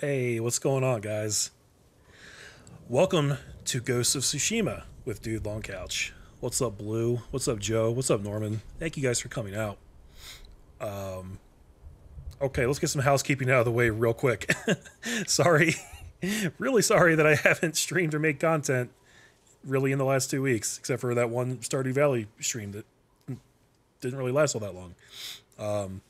Hey, what's going on, guys? Welcome to Ghosts of Tsushima with Dude Longcouch. What's up, Blue? What's up, Joe? What's up, Norman? Thank you guys for coming out. Um, okay, let's get some housekeeping out of the way real quick. sorry, really sorry that I haven't streamed or made content really in the last two weeks, except for that one Stardew Valley stream that didn't really last all that long. Um,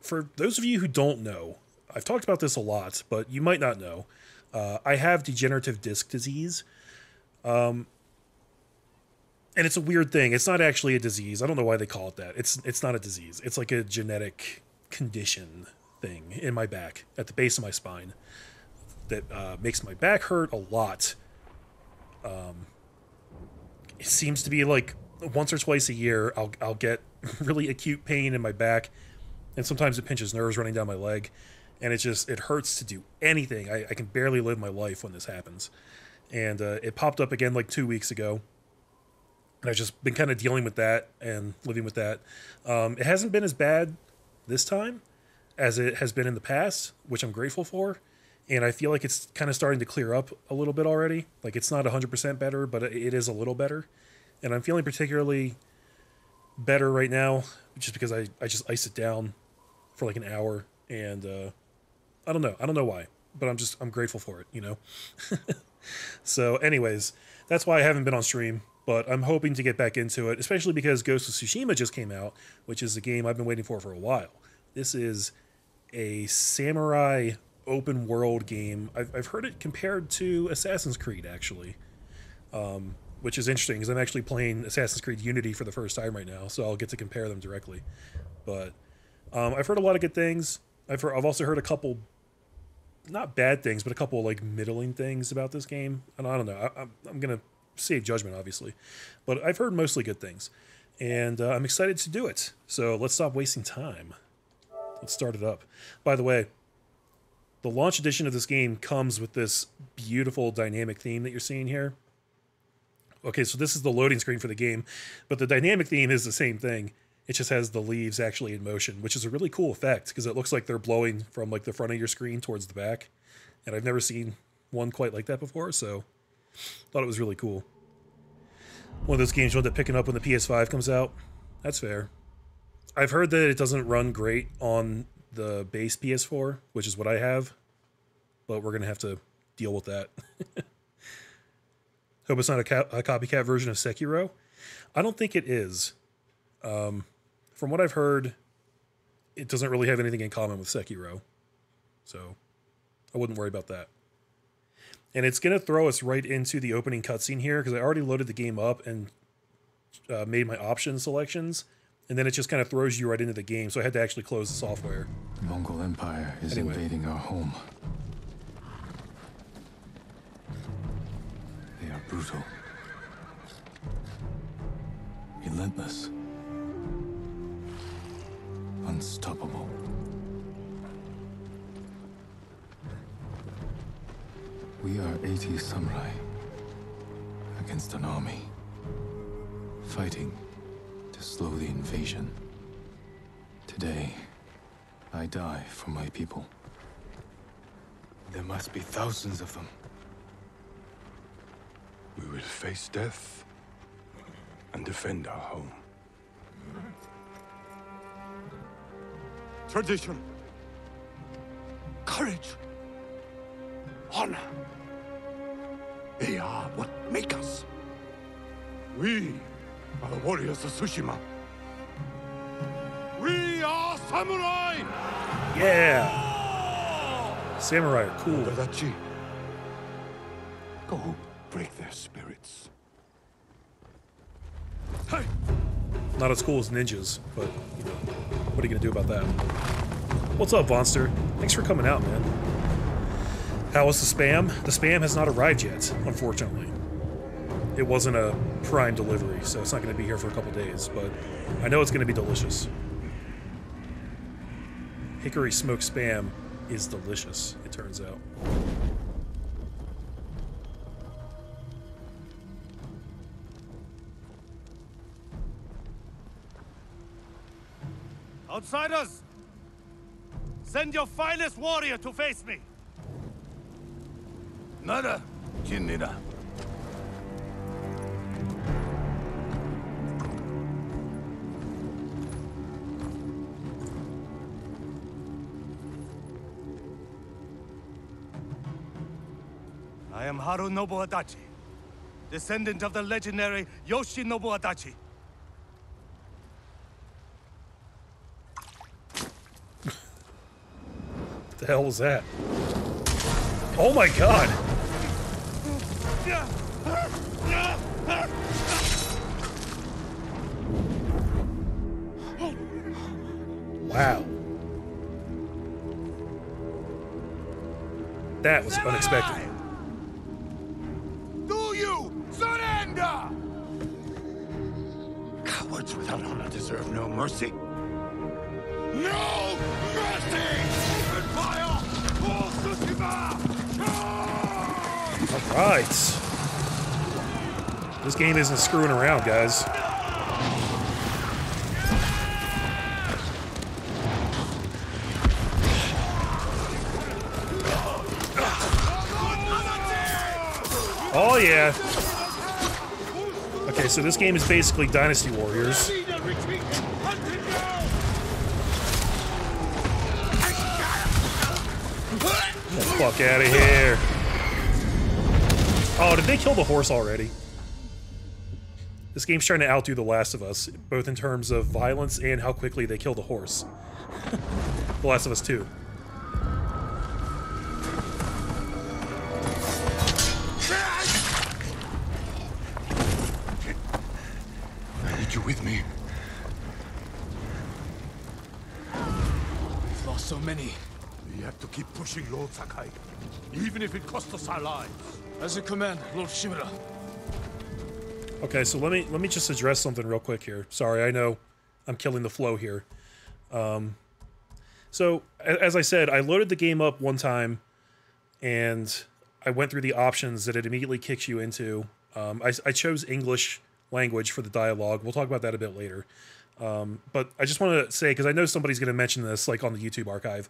for those of you who don't know, I've talked about this a lot, but you might not know. Uh, I have degenerative disc disease. Um, and it's a weird thing. It's not actually a disease. I don't know why they call it that. It's it's not a disease. It's like a genetic condition thing in my back at the base of my spine that uh, makes my back hurt a lot. Um, it seems to be like once or twice a year I'll I'll get really acute pain in my back, and sometimes it pinches nerves running down my leg, and it just it hurts to do anything. I, I can barely live my life when this happens, and uh, it popped up again like two weeks ago and I've just been kind of dealing with that and living with that. Um, it hasn't been as bad this time as it has been in the past, which I'm grateful for. And I feel like it's kind of starting to clear up a little bit already. Like it's not 100% better, but it is a little better. And I'm feeling particularly better right now just because I, I just ice it down for like an hour. And uh, I don't know. I don't know why, but I'm just, I'm grateful for it, you know? so, anyways, that's why I haven't been on stream but I'm hoping to get back into it, especially because Ghost of Tsushima just came out, which is a game I've been waiting for for a while. This is a samurai open world game. I've, I've heard it compared to Assassin's Creed, actually, um, which is interesting because I'm actually playing Assassin's Creed Unity for the first time right now, so I'll get to compare them directly. But um, I've heard a lot of good things. I've, heard, I've also heard a couple not bad things, but a couple like middling things about this game. And I don't know. I, am gonna save judgment, obviously. But I've heard mostly good things. And uh, I'm excited to do it. So let's stop wasting time. Let's start it up. By the way, the launch edition of this game comes with this beautiful dynamic theme that you're seeing here. Okay, so this is the loading screen for the game, but the dynamic theme is the same thing. It just has the leaves actually in motion, which is a really cool effect because it looks like they're blowing from like the front of your screen towards the back. And I've never seen one quite like that before, so Thought it was really cool. One of those games you end up picking up when the PS5 comes out. That's fair. I've heard that it doesn't run great on the base PS4, which is what I have, but we're going to have to deal with that. Hope it's not a, ca- a, copycat version of Sekiro. I don't think it is. Um, from what I've heard, it doesn't really have anything in common with Sekiro. So I wouldn't worry about that and it's going to throw us right into the opening cutscene here because I already loaded the game up and uh, made my option selections, and then it just kind of throws you right into the game. So I had to actually close the software. The Mongol Empire is anyway. invading our home. They are brutal, relentless, unstoppable. We are 80 samurai against an army, fighting to slow the invasion. Today, I die for my people. There must be thousands of them. We will face death and defend our home. Tradition. Courage. Honor. They are what make us. We are the warriors of Tsushima. We are samurai! Yeah! Samurai are cool. Adachi, go break their spirits. Hey! Not as cool as ninjas, but, you know, what are you gonna do about that? What's up, Vonster? Thanks for coming out, man. How was the spam? The spam has not arrived yet, unfortunately. It wasn't a prime delivery, so it's not going to be here for a couple days, but I know it's going to be delicious. Hickory smoked spam is delicious, it turns out. Outsiders! Send your finest warrior to face me. Nada, Kinida. I am Harunobu Adachi, descendant of the legendary Yoshinobu Adachi. What the hell was that? Oh my god! Wow. That was unexpected. Do you surrender? Cowards without honor deserve no mercy. No mercy! Alright. This game isn't screwing around, guys. Oh, yeah. Okay, so this game is basically Dynasty Warriors. Fuck out of here. Oh, did they kill the horse already? This game's trying to outdo The Last of Us, both in terms of violence and how quickly they kill the horse. the Last of Us 2. Sakai, even if it costs us our lives. As you command, Lord Shimura. Okay, so let me let me just address something real quick here. Sorry, I know I'm killing the flow here. Um, so as I said, I loaded the game up one time, and I went through the options that it immediately kicks you into. Um, I, I chose English language for the dialogue. We'll talk about that a bit later. Um, but I just want to say because I know somebody's going to mention this, like on the YouTube archive,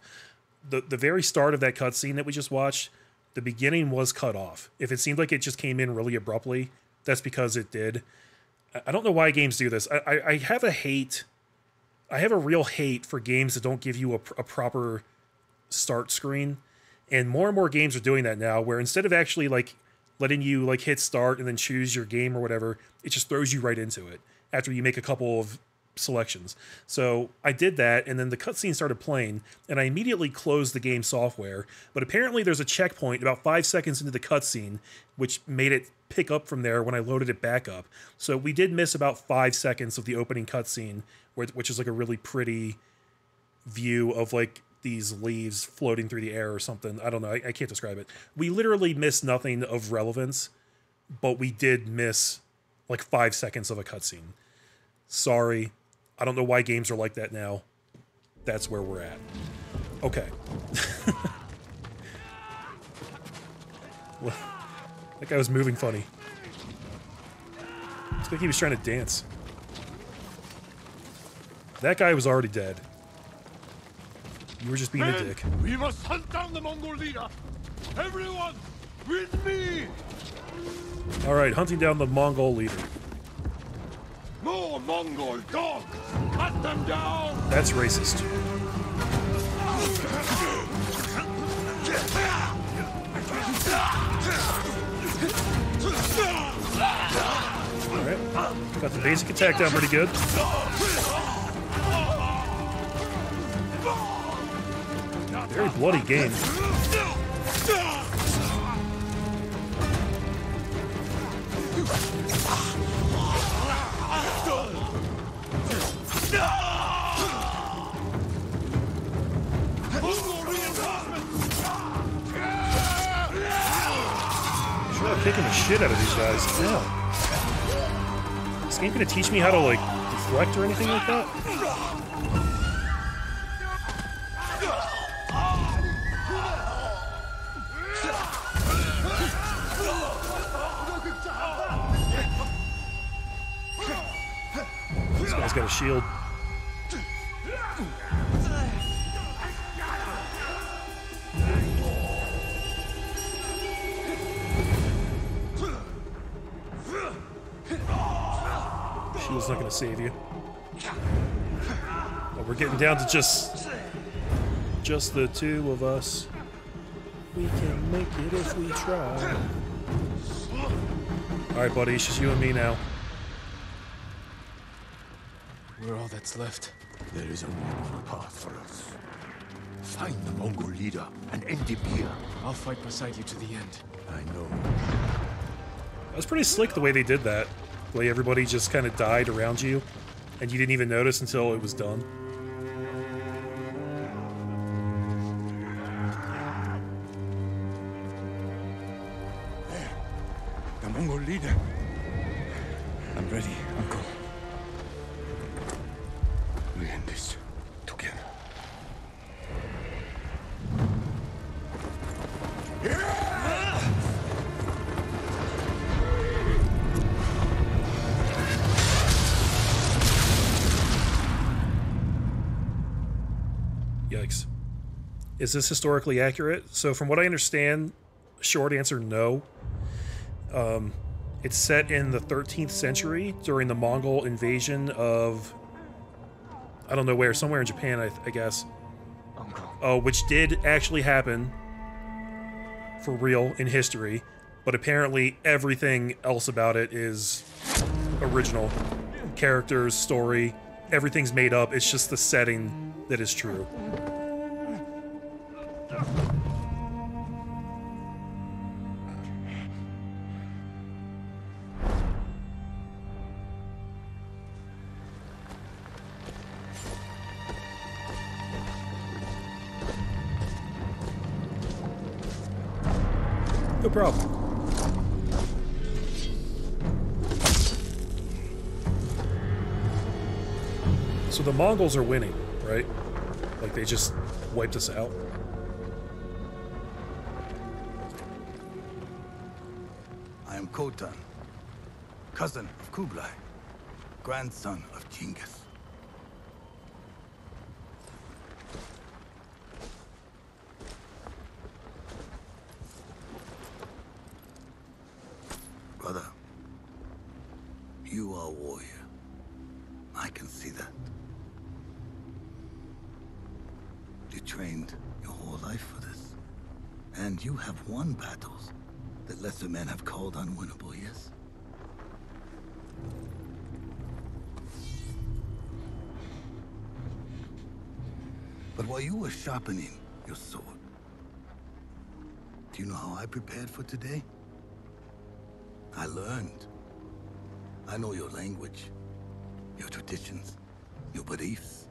the the very start of that cutscene that we just watched, the beginning was cut off. If it seemed like it just came in really abruptly, that's because it did. I- don't know why games do this. I, I, I have a hate. I have a real hate for games that don't give you a, a proper start screen, and more and more games are doing that now. Where instead of actually like letting you like hit start and then choose your game or whatever, it just throws you right into it after you make a couple of selections. So I did that, and then the cutscene started playing, and I immediately closed the game software. But apparently, there's a checkpoint about five seconds into the cutscene, which made it pick up from there when I loaded it back up. So we did miss about five seconds of the opening cutscene, which is like a really pretty view of like these leaves floating through the air or something. I don't know. I, I can't describe it. We literally missed nothing of relevance, but we did miss like five seconds of a cutscene. Sorry. I don't know why games are like that now. That's where we're at. Okay. Well, that guy was moving funny. It's like he was trying to dance. That guy was already dead. You were just being a dick. we must hunt down the Mongol leader. Everyone, with me! All right, hunting down the Mongol leader. More Mongol dogs! Cut them down! That's racist. All right, got the basic attack down pretty good. Very bloody game. Sure, I'm kicking the shit out of these guys. Damn. This game gonna teach me how to like deflect or anything like that? This guy's got a shield. Save you. But we're getting down to just just the two of us. We can make it if we try. All right, buddy. It's just you and me now. We're all that's left. There is only one path for us. Find the Mongol leader and end him here. I'll fight beside you to the end. I know. That was pretty slick the way they did that. Way everybody just kind of died around you, and you didn't even notice until it was done. Is this historically accurate? So, from what I understand, short answer no. Um, it's set in the 13th century during the Mongol invasion of, I don't know where, somewhere in Japan, I, I guess. Uh, which did actually happen for real in history, but apparently everything else about it is original. Characters, story, everything's made up. It's just the setting that is true. No problem. So the Mongols are winning, right? Like they just wiped us out. Khotun, cousin of Kublai, grandson of Genghis. Brother, you are a warrior. I can see that. You trained your whole life for this. And you have won battles that lesser men have called unwinnable, yes? But while you were sharpening your sword, do you know how I prepared for today? I learned. I know your language, your traditions, your beliefs,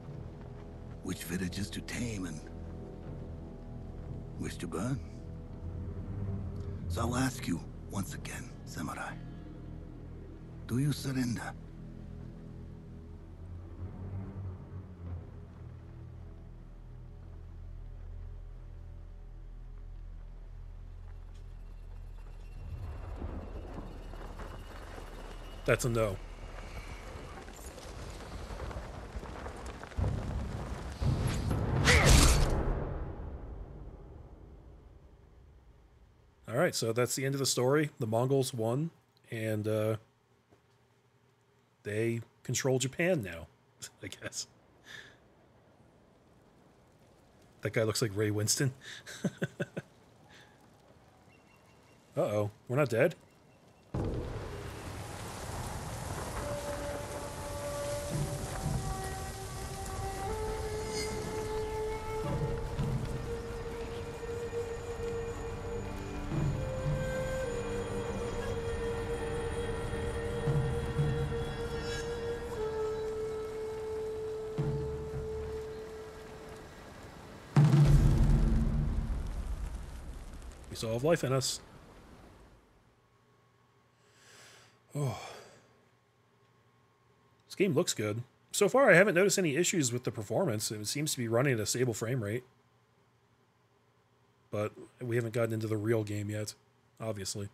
which villages to tame and which to burn. So I'll ask you once again, Samurai. Do you surrender? That's a no. Right, so that's the end of the story. The Mongols won, and uh, they control Japan now, I guess. That guy looks like Ray Winstone. uh oh, we're not dead. Have life in us. Oh. This game looks good. So far, I haven't noticed any issues with the performance. It seems to be running at a stable frame rate. But we haven't gotten into the real game yet, obviously.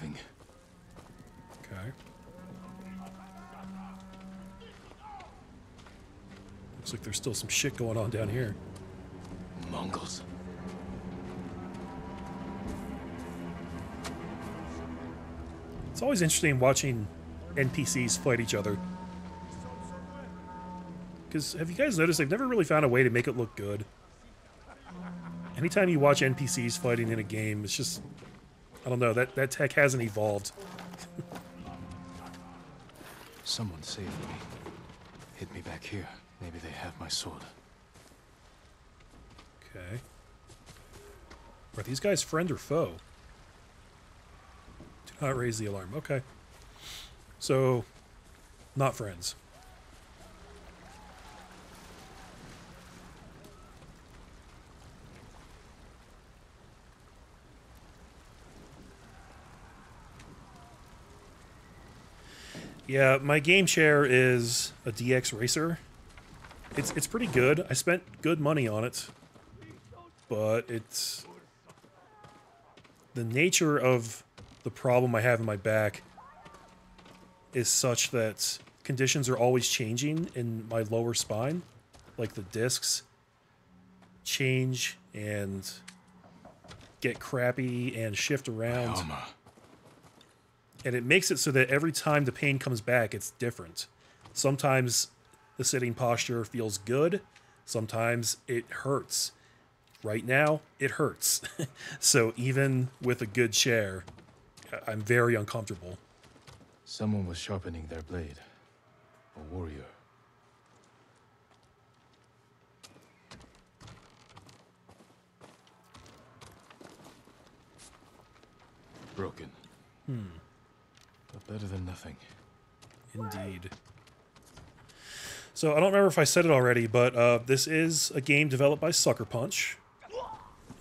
Moving. Okay. Looks like there's still some shit going on down here. Mongols. It's always interesting watching NPCs fight each other. Because have you guys noticed they've never really found a way to make it look good? Anytime you watch NPCs fighting in a game, it's just I don't know, that, that tech hasn't evolved. Someone saved me. Hid me back here. Maybe they have my sword. Okay. Are these guys friend or foe? Do not raise the alarm. Okay. So, not friends. Yeah, my game chair is a DX Racer. It's it's pretty good. I spent good money on it, but it's the nature of the problem I have in my back is such that conditions are always changing in my lower spine, like the discs change and get crappy and shift around. And it makes it so that every time the pain comes back, it's different. Sometimes the sitting posture feels good, sometimes it hurts. Right now, it hurts. so even with a good chair, I'm very uncomfortable. Someone was sharpening their blade. A warrior. Broken. Hmm. But better than nothing. Indeed. So I don't remember if I said it already, but uh, this is a game developed by Sucker Punch,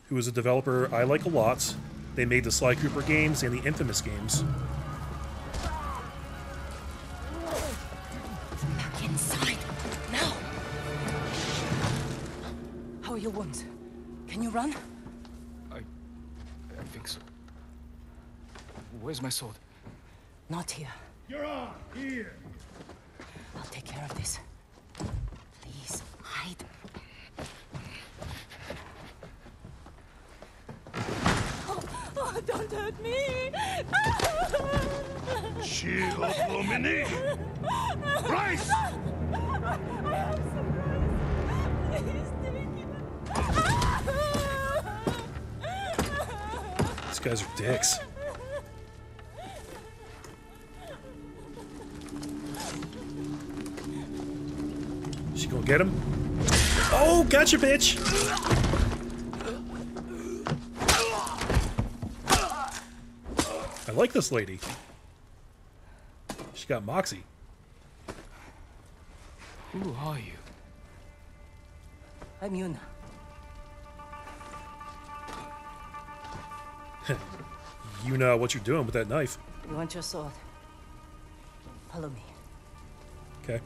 who is a developer I like a lot. They made the Sly Cooper games and the Infamous games. Back inside. Now. How are your wounds? Can you run? I... I think so. Where's my sword? Not here. You're on! Here! I'll take care of this. Please, hide. Oh, oh, don't hurt me! Shield Lumini! Rice! Please take it. These guys are dicks. She gonna get him? Oh, gotcha, bitch! I like this lady. She got moxie. Who are you? I'm Yuna. You know what you're doing with that knife. You want your sword? Follow me. Okay.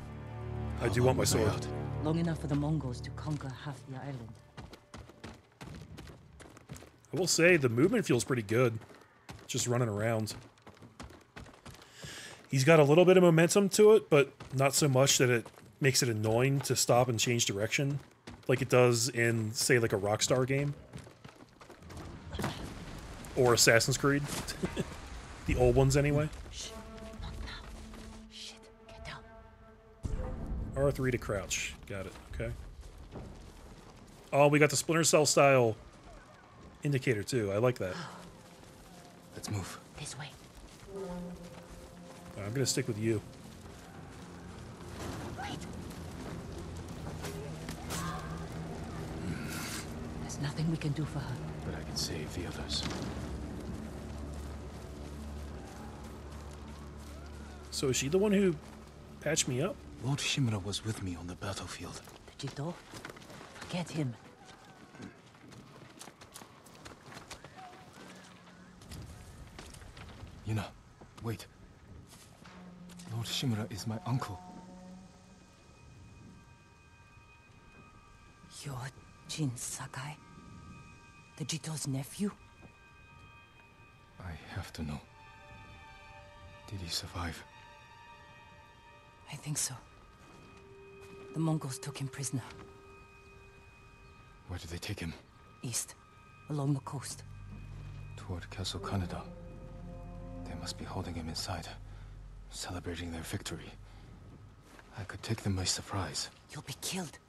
I do want my oh sword. out? Long enough for the Mongols to conquer half the island. I will say the movement feels pretty good. Just running around. He's got a little bit of momentum to it, but not so much that it makes it annoying to stop and change direction, like it does in, say, like a Rockstar game or Assassin's Creed. the old ones, anyway. Shh, R3 to crouch. Got it. Okay. Oh, we got the Splinter Cell style indicator too. I like that. Let's move. This way. I'm gonna stick with you. Wait. There's nothing we can do for her. But I can save the others. So is she the one who patched me up? Lord Shimura was with me on the battlefield. The Jito? Forget him. Yuna, wait. Lord Shimura is my uncle. You're Jin Sakai? The Jito's nephew? I have to know. Did he survive? I think so. The Mongols took him prisoner. Where did they take him? East, along the coast. Toward Castle Kaneda. They must be holding him inside, celebrating their victory. I could take them by surprise, You'll be killed.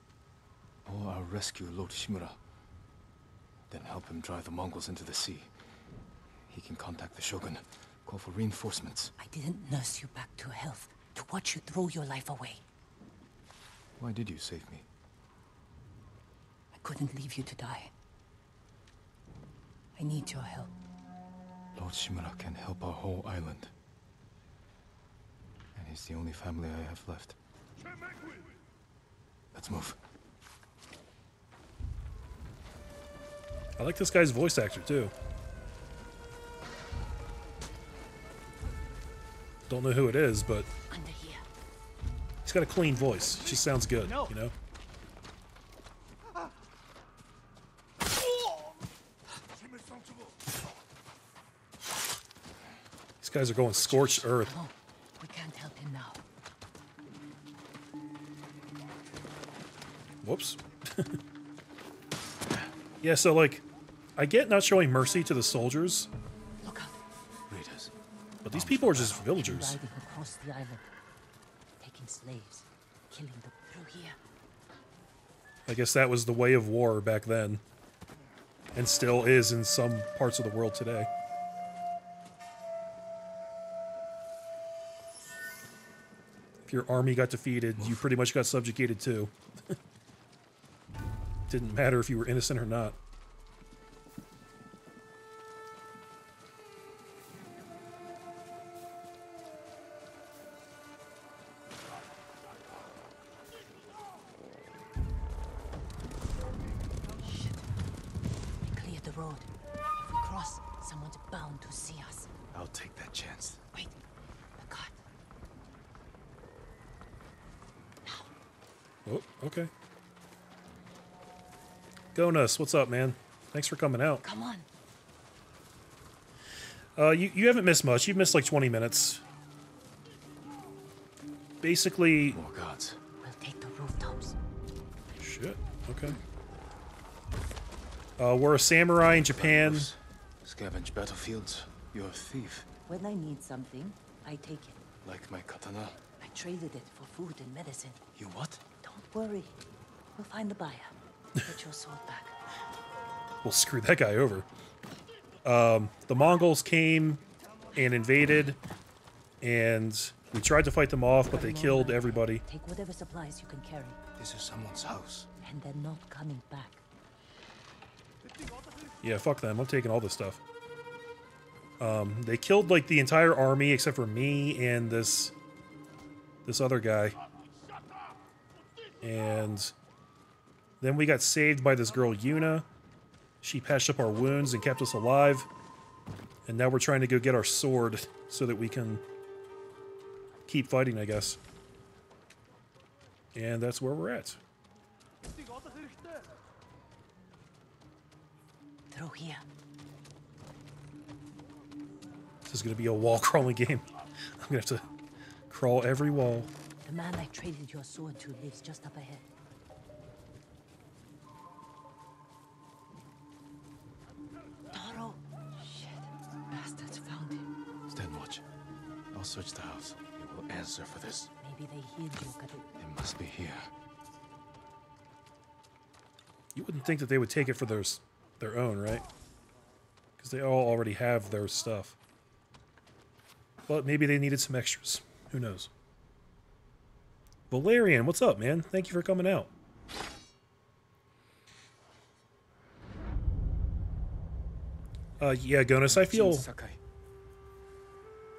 or I'll rescue Lord Shimura. Then help him drive the Mongols into the sea. He can contact the Shogun, call for reinforcements. I didn't nurse you back to health to watch you throw your life away. Why did you save me? I couldn't leave you to die. I need your help. Lord Shimura can help our whole island. And he's the only family I have left. Let's move. I like this guy's voice actor too. Don't know who it is, but Under here. he's got a clean voice. She sounds good, you know. These guys are going scorched earth. We can't help him now. Whoops. yeah, so like, I get not showing mercy to the soldiers, Look out. Raiders. but these people are just villagers. Riding across the island. Taking slaves. Killing them through here. I guess that was the way of war back then, and still is in some parts of the world today. If your army got defeated, you pretty much got subjugated too. Didn't matter if you were innocent or not. Gonus, what's up, man? Thanks for coming out. Come on. Uh, you, you haven't missed much. You've missed like 20 minutes. Basically, More gods. We'll take the rooftops. shit. Okay. Uh, we're a samurai in Japan. Scavenge battlefields. You're a thief. When I need something, I take it. Like my katana. I traded it for food and medicine. You what? Don't worry. We'll find the buyer. Get your sword back. We'll screw that guy over. Um, the Mongols came and invaded, and we tried to fight them off, but they killed everybody. Take whatever supplies you can carry, This is someone's house. and they're not coming back. Yeah, fuck them. I'm taking all this stuff. Um, they killed like the entire army except for me and this this other guy. And then we got saved by this girl Yuna. She patched up our wounds and kept us alive. And now we're trying to go get our sword so that we can keep fighting, I guess. And that's where we're at. Through here. This is going to be a wall crawling game. I'm going to have to crawl every wall. The man I traded your sword to lives just up ahead. I'll search the house. It will answer for this. Maybe they healed you, Kadu. It must be here. You wouldn't think that they would take it for their their own, right? Because they all already have their stuff. But maybe they needed some extras. Who knows? Valerian, what's up, man? Thank you for coming out. Uh, yeah, Gonus, I feel Sakai,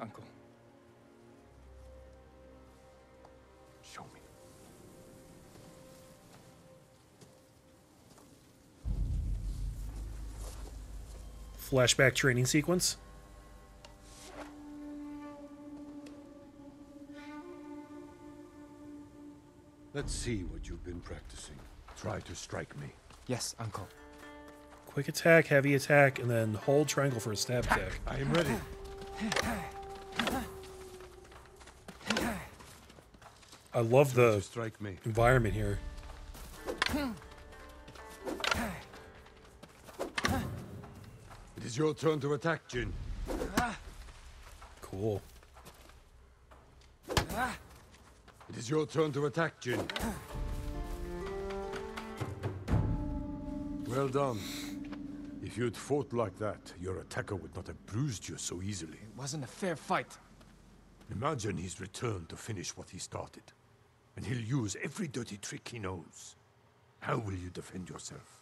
That, Uncle. Show me. Flashback training sequence. Let's see what you've been practicing. Try to strike me. Yes, Uncle. Quick attack, heavy attack, and then hold triangle for a stab attack. I am ready. I love the strike me. environment here. It is your turn to attack, Jin. Cool. It is your turn to attack, Jin. Well done. If you'd fought like that, your attacker would not have bruised you so easily. It wasn't a fair fight. Imagine he's returned to finish what he started. And he'll use every dirty trick he knows. How will you defend yourself?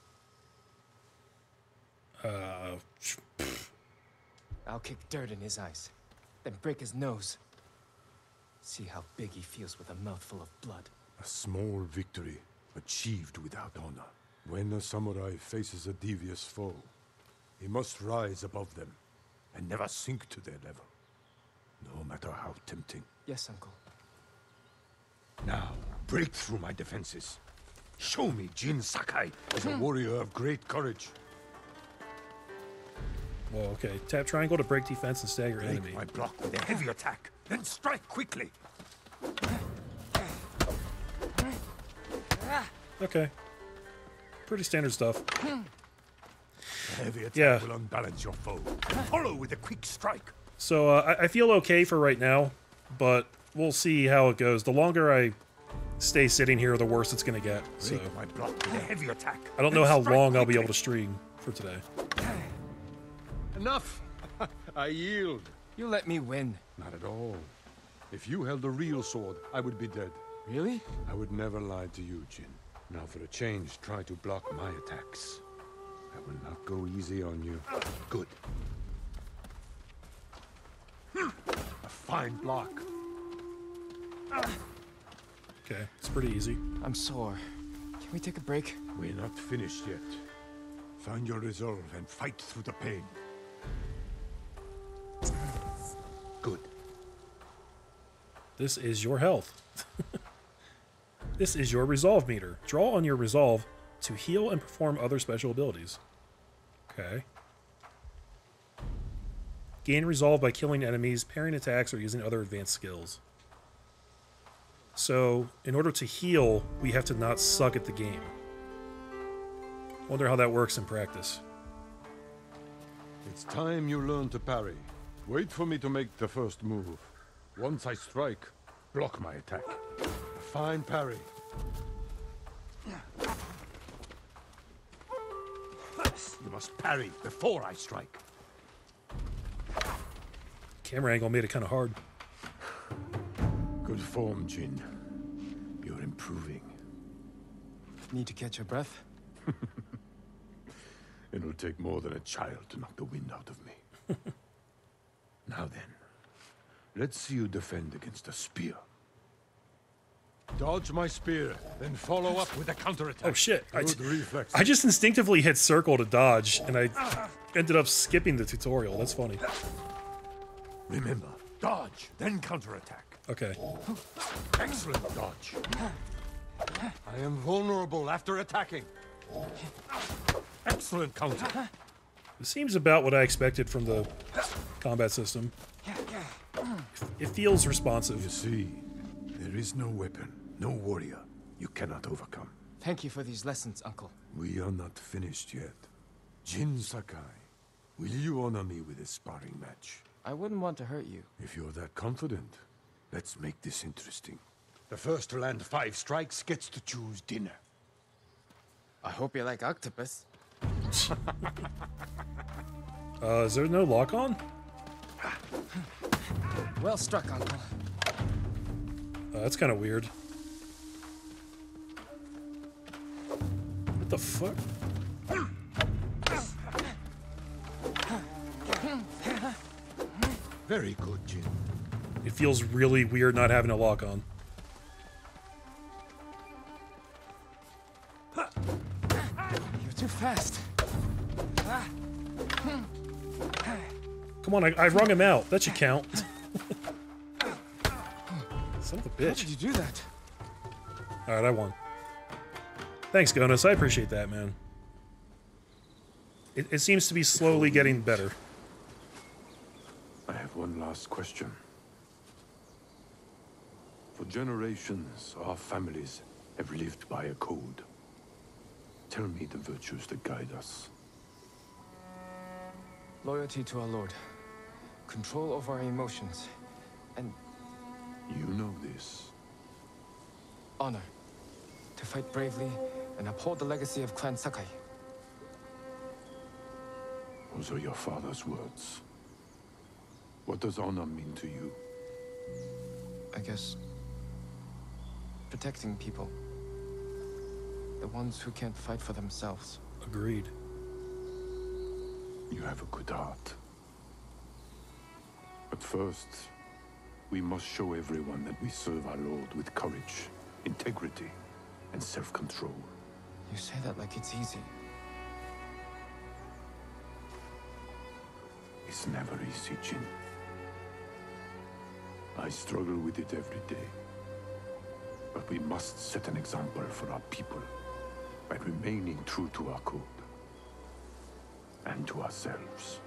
Uh, I'll kick dirt in his eyes, then break his nose. See how big he feels with a mouthful of blood. A small victory, achieved without honor. When a samurai faces a devious foe, he must rise above them and never sink to their level. No matter how tempting. Yes, Uncle. Now, break through my defenses. Show me Jin Sakai as a hmm. warrior of great courage. well, okay. Tap triangle to break defense and stagger Break enemy. my block with a heavy attack, then strike quickly. Okay. Pretty standard stuff. Hmm. A heavy attack Yeah. will unbalance your foe. Follow with a quick strike. So uh, I, I feel okay for right now, but we'll see how it goes. The longer I stay sitting here, the worse it's going to get. So my block with a heavy attack. I don't know how strike long I'll be able to stream for today. Enough! I yield. You let me win. Not at all. If you held a real sword, I would be dead. Really? I would never lie to you, Jin. Now for a change, try to block my attacks. I will not go easy on you. Good. A fine block. Okay, it's pretty easy. I'm sore. Can we take a break? We're not finished yet. Find your resolve and fight through the pain. Good. This is your health. this is your resolve meter. Draw on your resolve to heal and perform other special abilities. Okay. Gain resolve by killing enemies, parrying attacks, or using other advanced skills. So, in order to heal, we have to not suck at the game. Wonder how that works in practice. It's time you learn to parry. Wait for me to make the first move. Once I strike, block my attack. A fine parry. You must parry before I strike. Camera angle made it kind of hard. Good form, Jin. You're improving. Need to catch your breath? It'll take more than a child to knock the wind out of me. now then, let's see you defend against a spear. Dodge my spear, then follow up with a counterattack. Oh shit! I, I just instinctively hit circle to dodge, and I ended up skipping the tutorial. That's funny. Remember, dodge, then counterattack. Okay. Excellent dodge. I am vulnerable after attacking. Excellent counter. This seems about what I expected from the combat system. It feels responsive. You see, there is no weapon, no warrior you cannot overcome. Thank you for these lessons, Uncle. We are not finished yet. Jin Sakai, will you honor me with a sparring match? I wouldn't want to hurt you. If you're that confident, let's make this interesting. The first to land five strikes gets to choose dinner. I hope you like octopus. Uh, is there no lock on? Well struck, Uncle. Uh, that's kind of weird. What the fuck? Very good, Jin. It feels really weird not having a lock on. You're too fast. Come on, I, I wrung him out. That should count. Son of a How bitch. did you do that? Alright, I won. Thanks, Gonus. I appreciate that, man. It, it seems to be slowly getting better. I have one last question. For generations, our families have lived by a code. Tell me the virtues that guide us. Loyalty to our Lord. Control over our emotions. And You know this. honor. To fight bravely and uphold the legacy of Clan Sakai. Those are your father's words. What does honor mean to you? I guess... Protecting people. The ones who can't fight for themselves. Agreed. You have a good heart. But first, we must show everyone that we serve our Lord with courage, integrity, and self-control. You say that like it's easy. It's never easy, Jin. I struggle with it every day. But we must set an example for our people by remaining true to our code and to ourselves.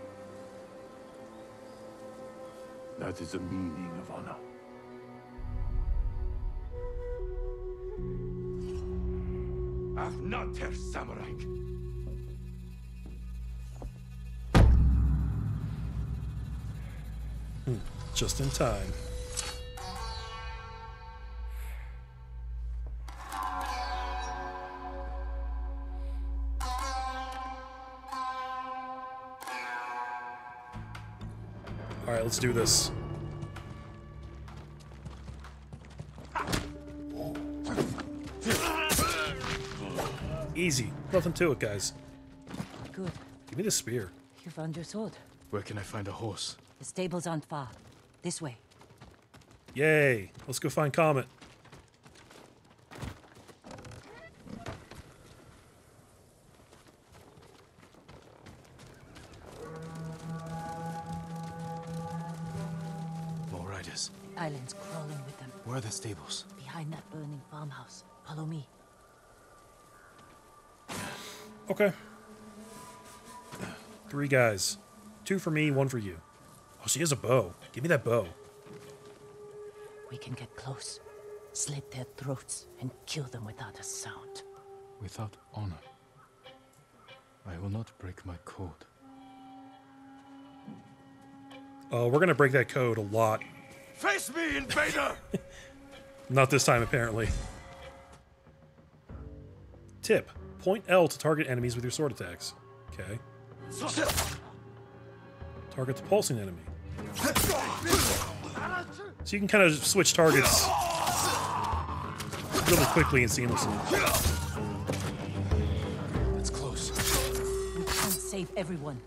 That is the meaning of honor. I'm not Herr Samurai. Hmm, just in time. Alright, let's do this. Easy. Nothing to it, guys. Good. Give me the spear. You found your sword. Where can I find a horse? The stables aren't far. This way. Yay. Let's go find Comet. More riders. Islands crawling with them. Where are the stables? Behind that burning farmhouse. Follow me. Okay. Three guys. Two for me, one for you. Oh, she has a bow. Give me that bow. We can get close. Slit their throats and kill them without a sound. Without honor, I will not break my code. Uh, we're gonna break that code a lot. Face me, invader! Not this time, apparently. Tip: Point L to target enemies with your sword attacks. Okay. Target the pulsing enemy. So you can kind of switch targets really quickly and seamlessly. That's close. We can't save everyone.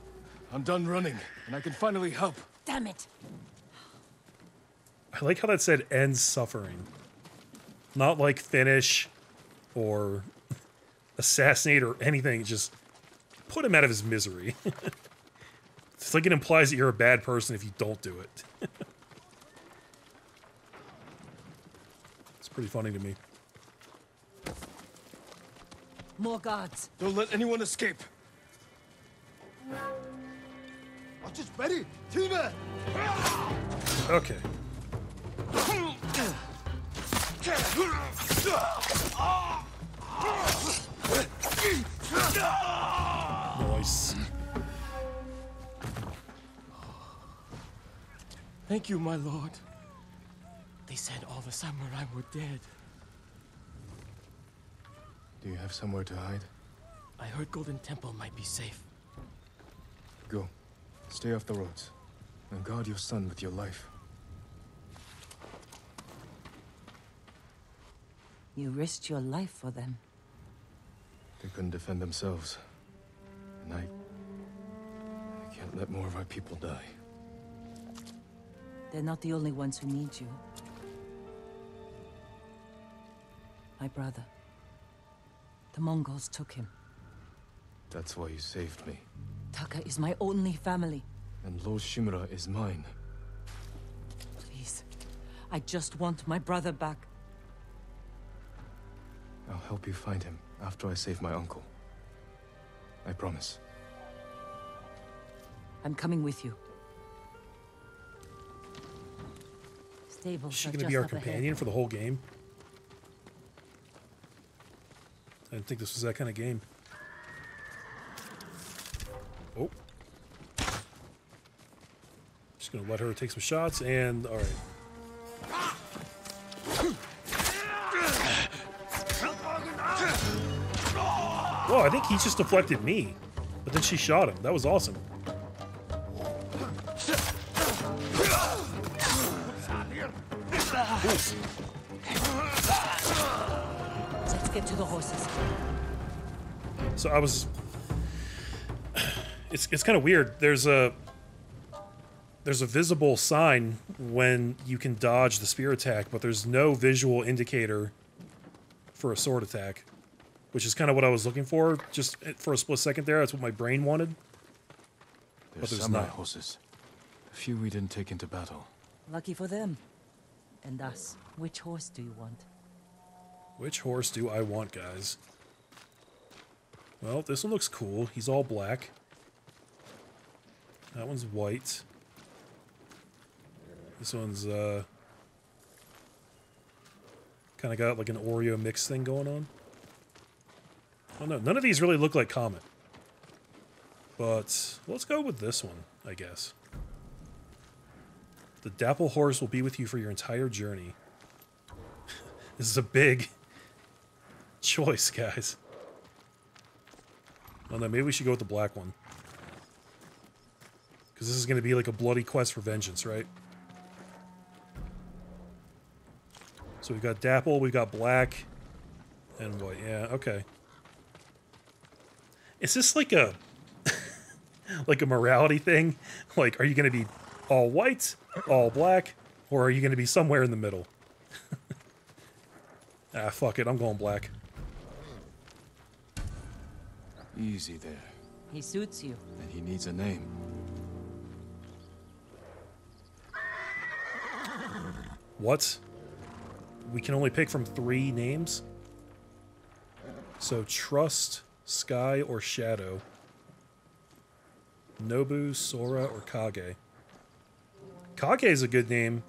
I'm done running, and I can finally help. Damn it! I like how that said ends suffering. Not like finish or assassinate or anything. Just put him out of his misery. it's like it implies that you're a bad person if you don't do it. it's pretty funny to me. More guards. Don't let anyone escape. torches ready? Tina! Okay. Nice. Thank you, my lord. They said all the samurai were dead. Do you have somewhere to hide? I heard Golden Temple might be safe. Go. Stay off the roads. And guard your son with your life. You risked your life for them. They couldn't defend themselves. And I... I can't let more of our people die. They're not the only ones who need you. My brother. The Mongols took him. That's why you saved me. Taka is my only family. And Lord Shimura is mine. Please. I just want my brother back. I'll help you find him after I save my uncle. I promise. I'm coming with you. Stables Is she going to be our up ahead. companion for the whole game? I didn't think this was that kind of game. Oh. Just going to let her take some shots and... Alright. Whoa, I think he just deflected me. But then she shot him. That was awesome. Let's get to the horses. So I was. It's it's kind of weird. There's a there's a visible sign when you can dodge the spear attack, but there's no visual indicator for a sword attack, which is kind of what I was looking for. Just for a split second there, that's what my brain wanted. There's there's samurai not. horses. A few we didn't take into battle. Lucky for them. And us. Which horse do you want? Which horse do I want, guys? Well, this one looks cool. He's all black. That one's white. This one's uh kind of got like an Oreo mix thing going on. Oh no, none of these really look like Comet. But let's go with this one, I guess. The dapple horse will be with you for your entire journey. this is a big choice, guys. Oh no, maybe we should go with the black one. Because this is going to be like a bloody quest for vengeance, right? So we've got dapple, we've got black, and white. Yeah, okay. Is this like a like a morality thing? Like, are you going to be all white, all black, or are you going to be somewhere in the middle? ah, fuck it, I'm going black. Easy there. He suits you. And he needs a name. What? We can only pick from three names? So Trust, Sky, or Shadow. Nobu, Sora, or Kage. Kage is a good name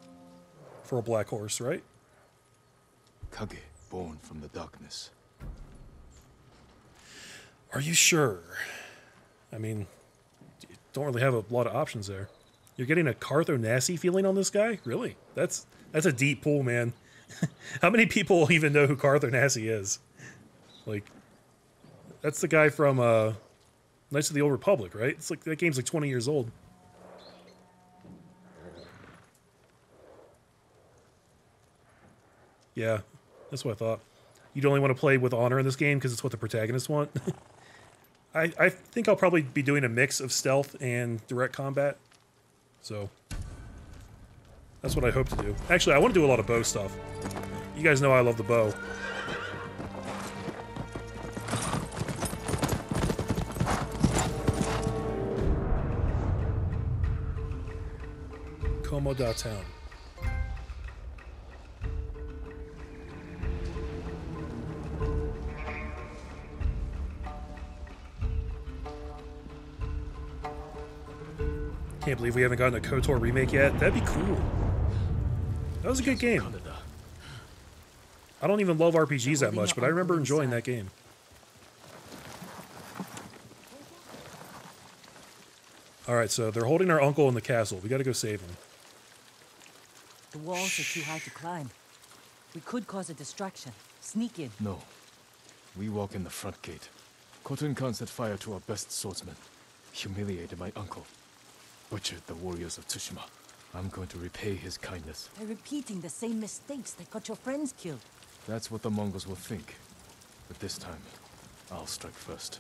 for a black horse, right? Kage, born from the darkness. Are you sure? I mean, you don't really have a lot of options there. You're getting a Carth Onasi feeling on this guy? Really? That's that's a deep pool, man. How many people even know who Carth Onasi is? Like, that's the guy from uh, Knights of the Old Republic, right? It's like that game's like 20 years old. Yeah, that's what I thought. You'd only want to play with honor in this game because it's what the protagonists want. I, I think I'll probably be doing a mix of stealth and direct combat. So that's what I hope to do. Actually, I want to do a lot of bow stuff. You guys know I love the bow. Komoda Town. Can't believe we haven't gotten a KOTOR remake yet. That'd be cool. That was a good game. I don't even love RPGs that much, but I remember enjoying that game. All right, so they're holding our uncle in the castle. We got to go save him. The walls are too high to climb. We could cause a distraction. Sneak in. No. We walk in the front gate. Khotun Khan set fire to our best swordsman. Humiliated my uncle. Butchered the warriors of Tsushima. I'm going to repay his kindness. By repeating the same mistakes that got your friends killed. That's what the Mongols will think. But this time, I'll strike first.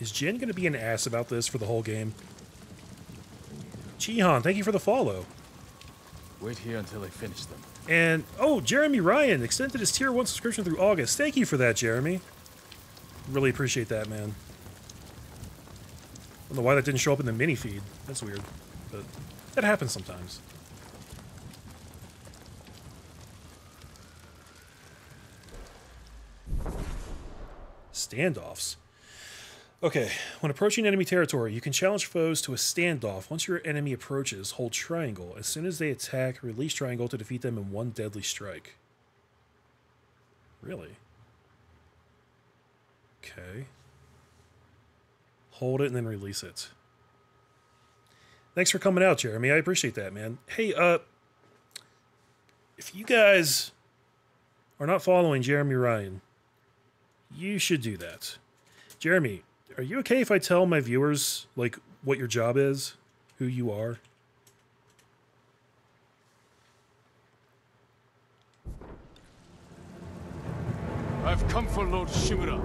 Is Jin going to be an ass about this for the whole game? Jihan, thank you for the follow. Wait here until I finish them. And, oh, Jeremy Ryan extended his tier 1 subscription through August. Thank you for that, Jeremy. Really appreciate that, man. I don't know why that didn't show up in the mini feed. That's weird. But that happens sometimes. Standoffs. Okay, when approaching enemy territory, you can challenge foes to a standoff. Once your enemy approaches, hold triangle. As soon as they attack, release triangle to defeat them in one deadly strike. Really? Okay. Hold it and then release it. Thanks for coming out, Jeremy. I appreciate that, man. Hey, uh, if you guys are not following Jeremy Ryan, you should do that. Jeremy, are you okay if I tell my viewers like what your job is, who you are? I've come for Lord Shimura.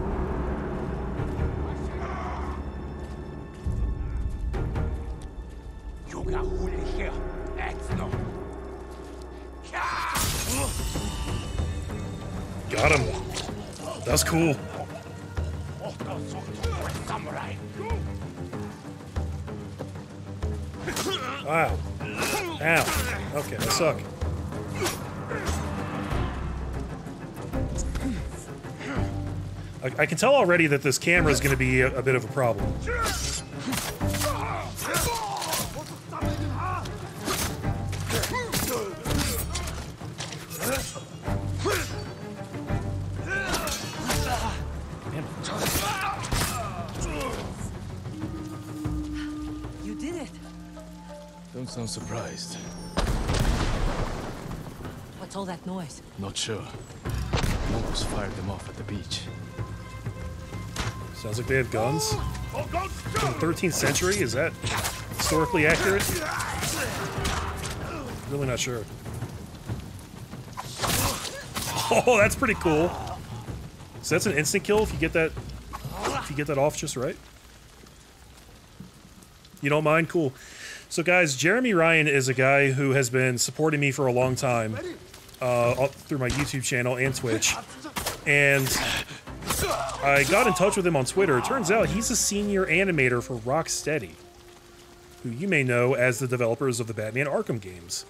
Yoga hule here. Etno. Got him. That's cool. Wow. Ow. Okay, I suck. I, I can tell already that this camera is going to be a, a bit of a problem. Don't sound surprised. What's all that noise? Not sure. Mongols fired them off at the beach. Sounds like they have guns. From the 13th century? Is that historically accurate? Really not sure. Oh, that's pretty cool. So that's an instant kill if you get that if you get that off just right. You don't mind? Cool. So guys, Jeremy Ryan is a guy who has been supporting me for a long time uh, through my YouTube channel and Twitch. And I got in touch with him on Twitter. It turns out he's a senior animator for Rocksteady, who you may know as the developers of the Batman Arkham games.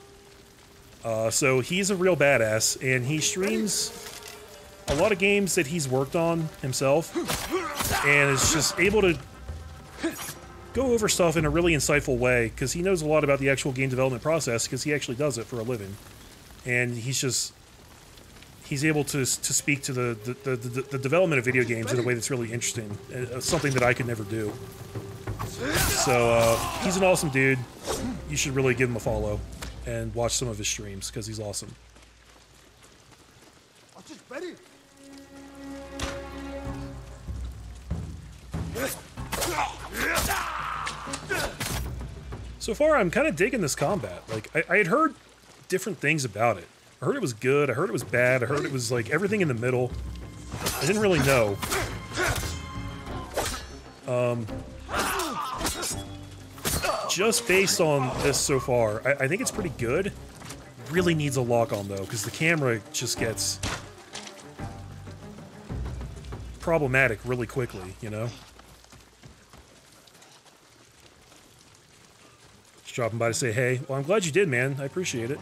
Uh, so he's a real badass, and he streams a lot of games that he's worked on himself, and is just able to go over stuff in a really insightful way because he knows a lot about the actual game development process because he actually does it for a living, and he's just he's able to to speak to the the, the, the, the development of video games in a way that's really interesting, uh, something that I could never do. So uh, he's an awesome dude. You should really give him a follow and watch some of his streams because he's awesome. So far, I'm kind of digging this combat. Like, I, I had heard different things about it. I heard it was good. I heard it was bad. I heard it was like everything in the middle. I didn't really know. Um, just based on this so far, I, I think it's pretty good. Really needs a lock on though, because the camera just gets problematic really quickly. You know. dropping by to say hey. Well, I'm glad you did, man. I appreciate it.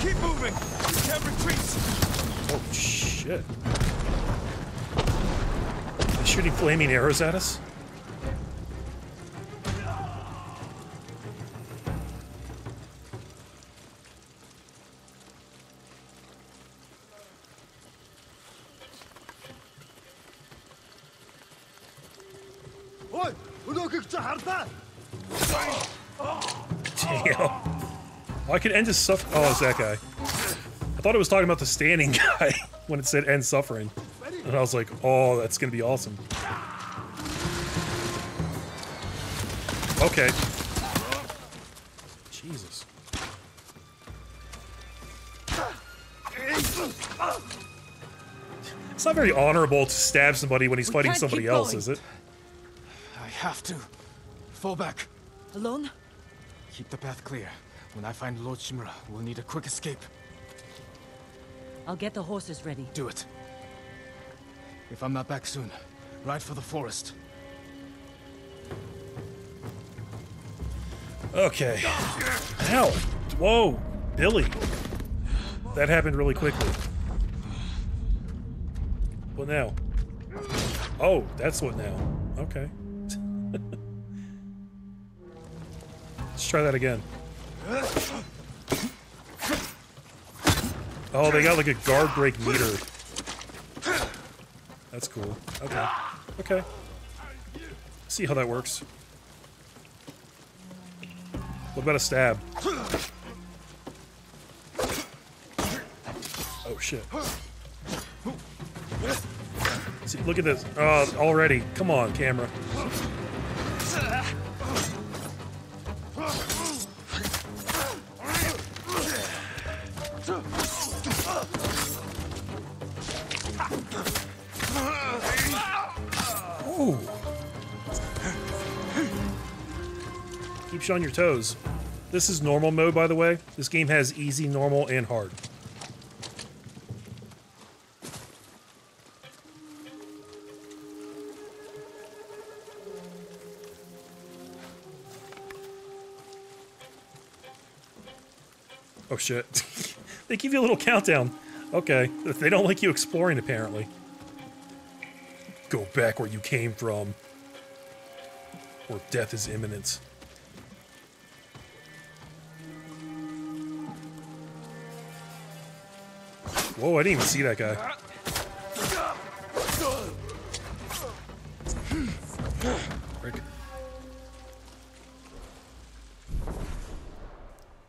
Keep moving. You can't retreat. Oh shit! They're shooting flaming arrows at us. Damn. I could end his suff. Oh, it's that guy. I thought it was talking about the standing guy when it said end suffering. And I was like, oh, that's gonna be awesome. Okay. Jesus. It's not very honorable to stab somebody when he's We fighting somebody else, going. is it? I have to. Fall back. Alone? Keep the path clear. When I find Lord Shimura, we'll need a quick escape. I'll get the horses ready. Do it. If I'm not back soon, ride for the forest. Okay. Ow. Whoa. Billy. That happened really quickly. What now? Oh, that's what now. Okay. Let's try that again. Oh, they got like a guard break meter. That's cool. Okay. Okay. See how that works. What about a stab? Oh shit. See, look at this. Uh, already. Come on, camera. Ooh. Keep you on your toes. This is normal mode, by the way. This game has easy, normal, and hard. Oh shit. they give you a little countdown. Okay. They don't like you exploring, apparently. Go back where you came from. Or death is imminent. Whoa, I didn't even see that guy. Frick.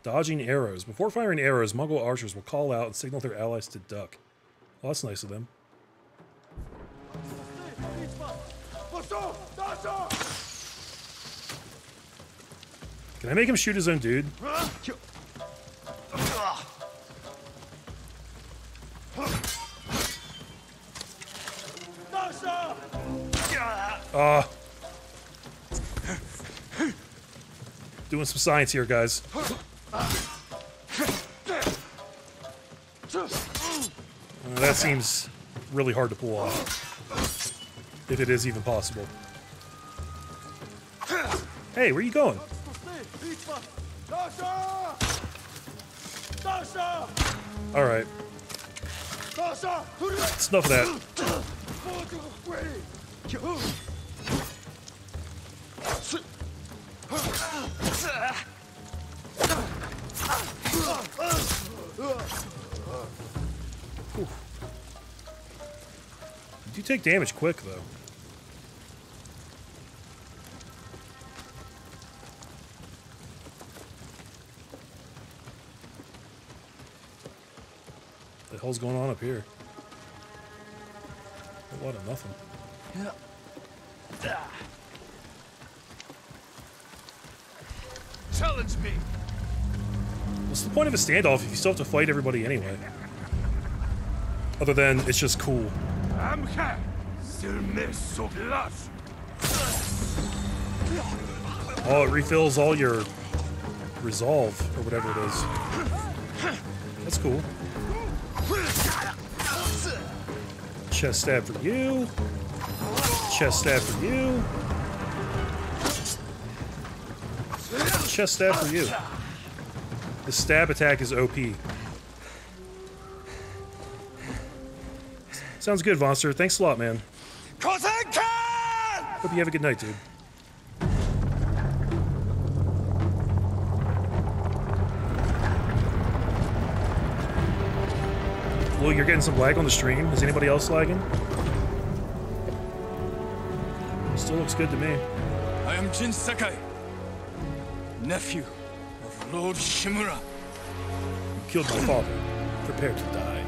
Dodging arrows. Before firing arrows, Mongol archers will call out and signal their allies to duck. Well, that's nice of them. Can I make him shoot his own dude? Uh. Doing some science here, guys. Uh, that seems really hard to pull off. If it is even possible. Hey, where you going? Alright. It's enough of that. You do take damage quick, though. Hell's going on up here? A lot of nothing. Yeah. Challenge me! What's the point of a standoff if you still have to fight everybody anyway? Other than it's just cool. I'm here! Oh, it refills all your resolve or whatever it is. That's cool. Chest stab for you. Chest stab for you. Chest stab for you. The stab attack is OP. Sounds good, Monster. Thanks a lot, man. Hope you have a good night, dude. Well, you're getting some lag on the stream. Is anybody else lagging? Still looks good to me. I am Jin Sakai, nephew of Lord Shimura. You killed my father. Prepare to die.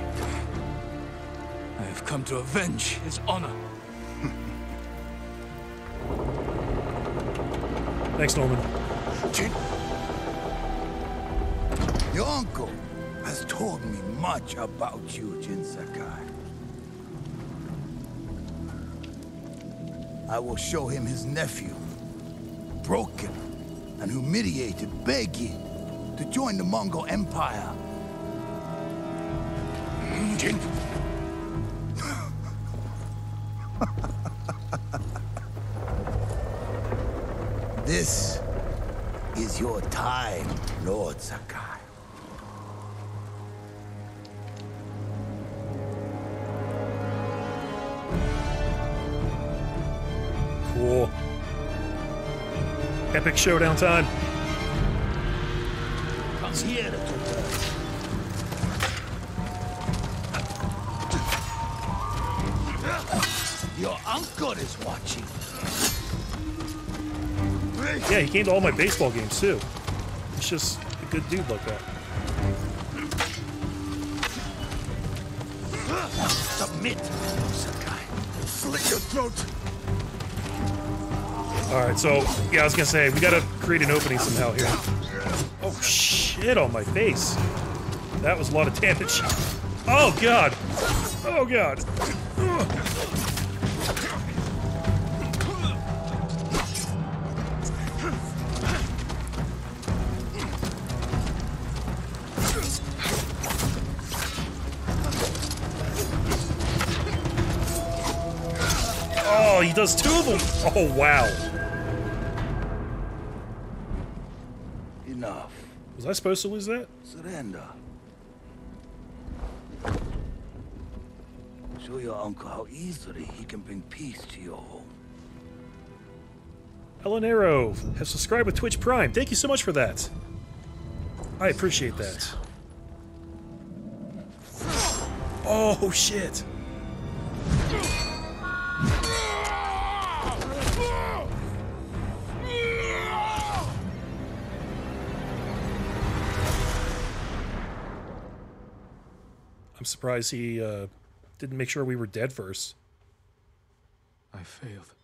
I have come to avenge his honor. Thanks, Norman. Jin. Your uncle has told me much about you, Jin Sakai. I will show him his nephew, broken and humiliated, begging to join the Mongol Empire. Mm, Jin. Epic showdown time. Come here, little. Your uncle is watching. Yeah, he came to all my baseball games too. He's just a good dude like that. Submit, Sakai. Slit your throat. All right, so yeah, I was gonna say we gotta create an opening somehow here. Oh shit on my face. That was a lot of damage. Oh god. Oh god. Oh, he does two of them. Oh wow. Was I supposed to lose that? Surrender. Show your uncle how easily he can bring peace to your home. Elenero has subscribed with Twitch Prime. Thank you so much for that. I appreciate that. Oh shit. Surprised he uh, didn't make sure we were dead first. I failed.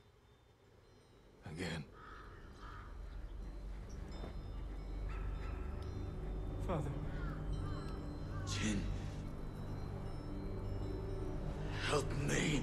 Again. Father, Jin. Help me.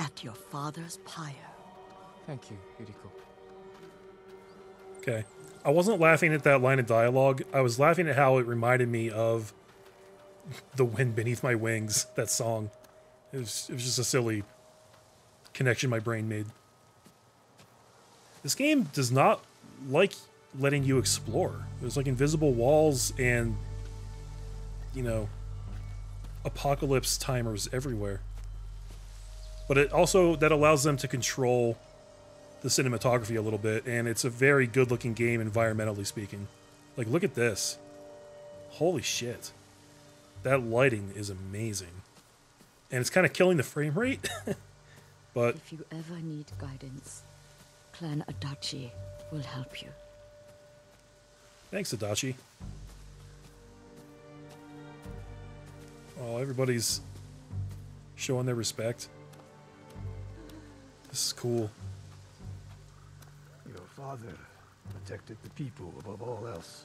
at your father's pyre. Thank you, Yuriko. Okay. I wasn't laughing at that line of dialogue. I was laughing at how it reminded me of The Wind Beneath My Wings, that song. It was, it was just a silly connection my brain made. This game does not like letting you explore. There's like invisible walls and, you know, apocalypse timers everywhere. But it also, that allows them to control the cinematography a little bit, and it's a very good looking game environmentally speaking. Like, look at this. Holy shit. That lighting is amazing. And it's kind of killing the frame rate. but If you ever need guidance, Clan Adachi will help you. thanks, Adachi. Oh, everybody's showing their respect. This is cool. Your father protected the people above all else.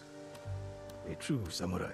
A true samurai.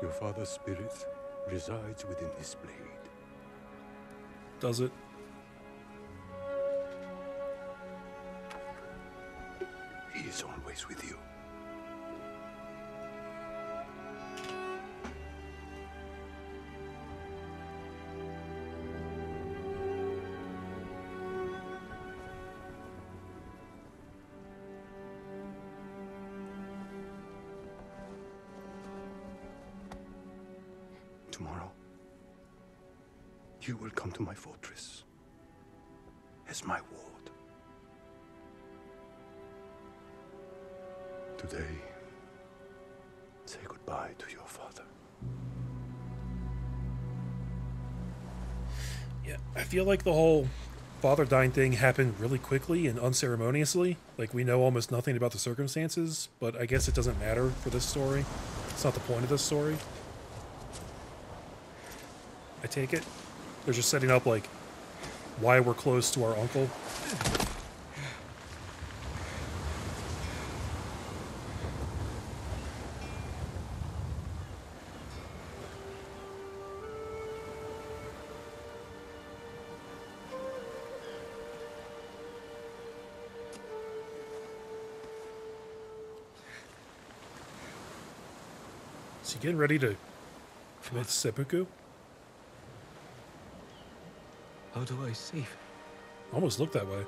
Your father's spirit resides within this blade. Does it? Feel like the whole father dying thing happened really quickly and unceremoniously. Like we know almost nothing about the circumstances, but I guess it doesn't matter for this story. It's not the point of this story. I take it. They're just setting up like why we're close to our uncle. Getting ready to commit seppuku? How do I save? Almost looked that way.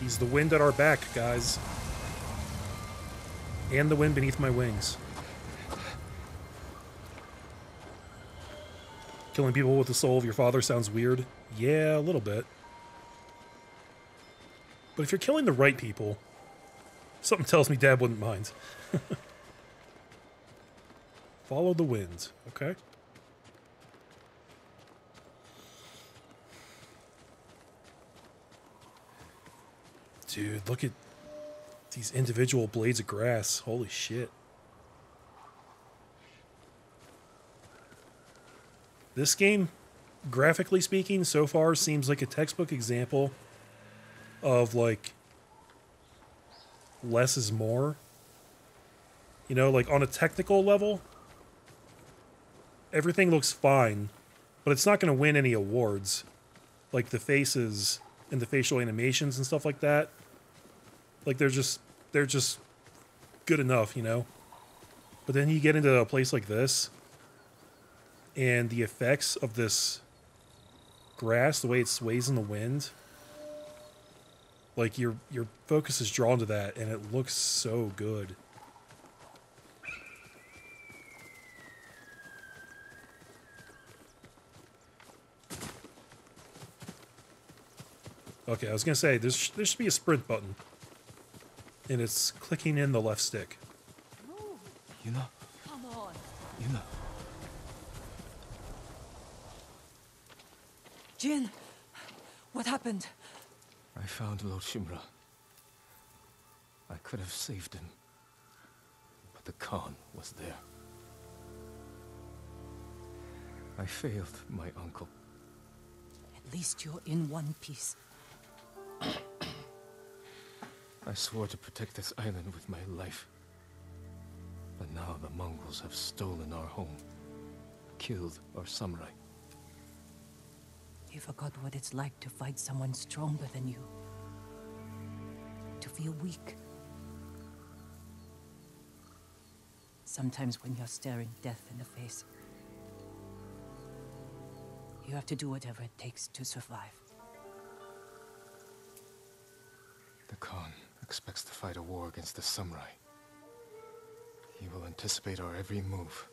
He's the wind at our back, guys. And the wind beneath my wings. Killing people with the soul of your father sounds weird. Yeah, a little bit. But if you're killing the right people, something tells me Dad wouldn't mind. Follow the wind, okay? Dude, look at these individual blades of grass. Holy shit. This game, graphically speaking, so far seems like a textbook example of like less is more. You know, like on a technical level, everything looks fine, but it's not going to win any awards. Like the faces and the facial animations and stuff like that. Like they're just they're just good enough, you know. But then you get into a place like this and the effects of this grass, the way it sways in the wind, like your your focus is drawn to that and it looks so good. Okay i was gonna say there's there should be a sprint button and it's clicking in the left stick. Oh. You know, Come on. you Jin, What happened? I found Lord Shimura. I could have saved him. But the Khan was there. I failed my uncle. At least you're in one piece. I swore to protect this island with my life. But now the Mongols have stolen our home. Killed our samurai. You forgot what it's like to fight someone stronger than you. To feel weak. Sometimes when you're staring death in the face, you have to do whatever it takes to survive. The Khan expects to fight a war against the samurai. He will anticipate our every move.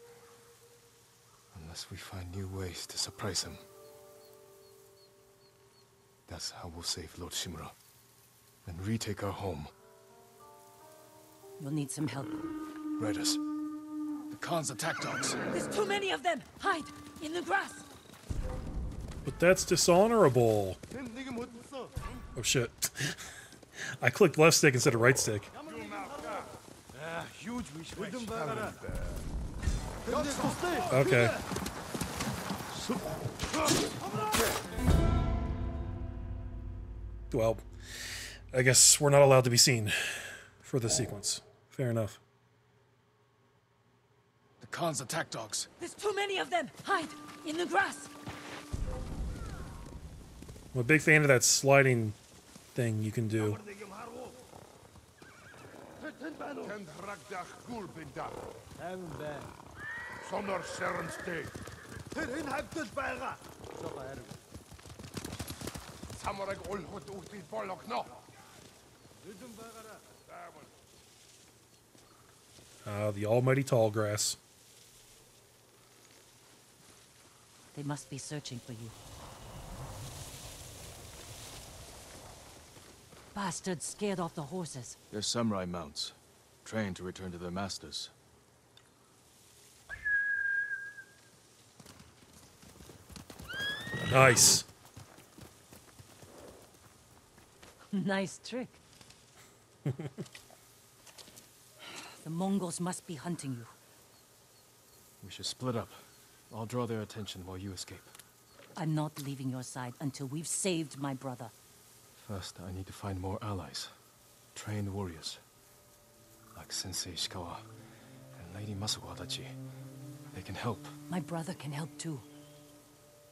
Unless we find new ways to surprise him. That's how we'll save Lord Shimura. And retake our home. You'll need some help. Riders. The Khan's attack dogs. There's too many of them! Hide! In the grass! But that's dishonorable. Oh shit. I clicked left stick instead of right stick. Okay. Well, I guess we're not allowed to be seen for the sequence. Fair enough. The Khan's attack dogs. There's too many of them! Hide! In the grass! I'm a big fan of that sliding thing you can do. Sonor Serensteg. Samurai Olhut Uti Bolok no. Uh, the almighty tall grass. They must be searching for you. Bastards scared off the horses. They're samurai mounts, trained to return to their masters. Nice. Nice trick. the Mongols must be hunting you. We should split up. I'll draw their attention while you escape. I'm not leaving your side until we've saved my brother. First, I need to find more allies. Trained warriors. Like Sensei Ishikawa and Lady Masuko Adachi. They can help. My brother can help too.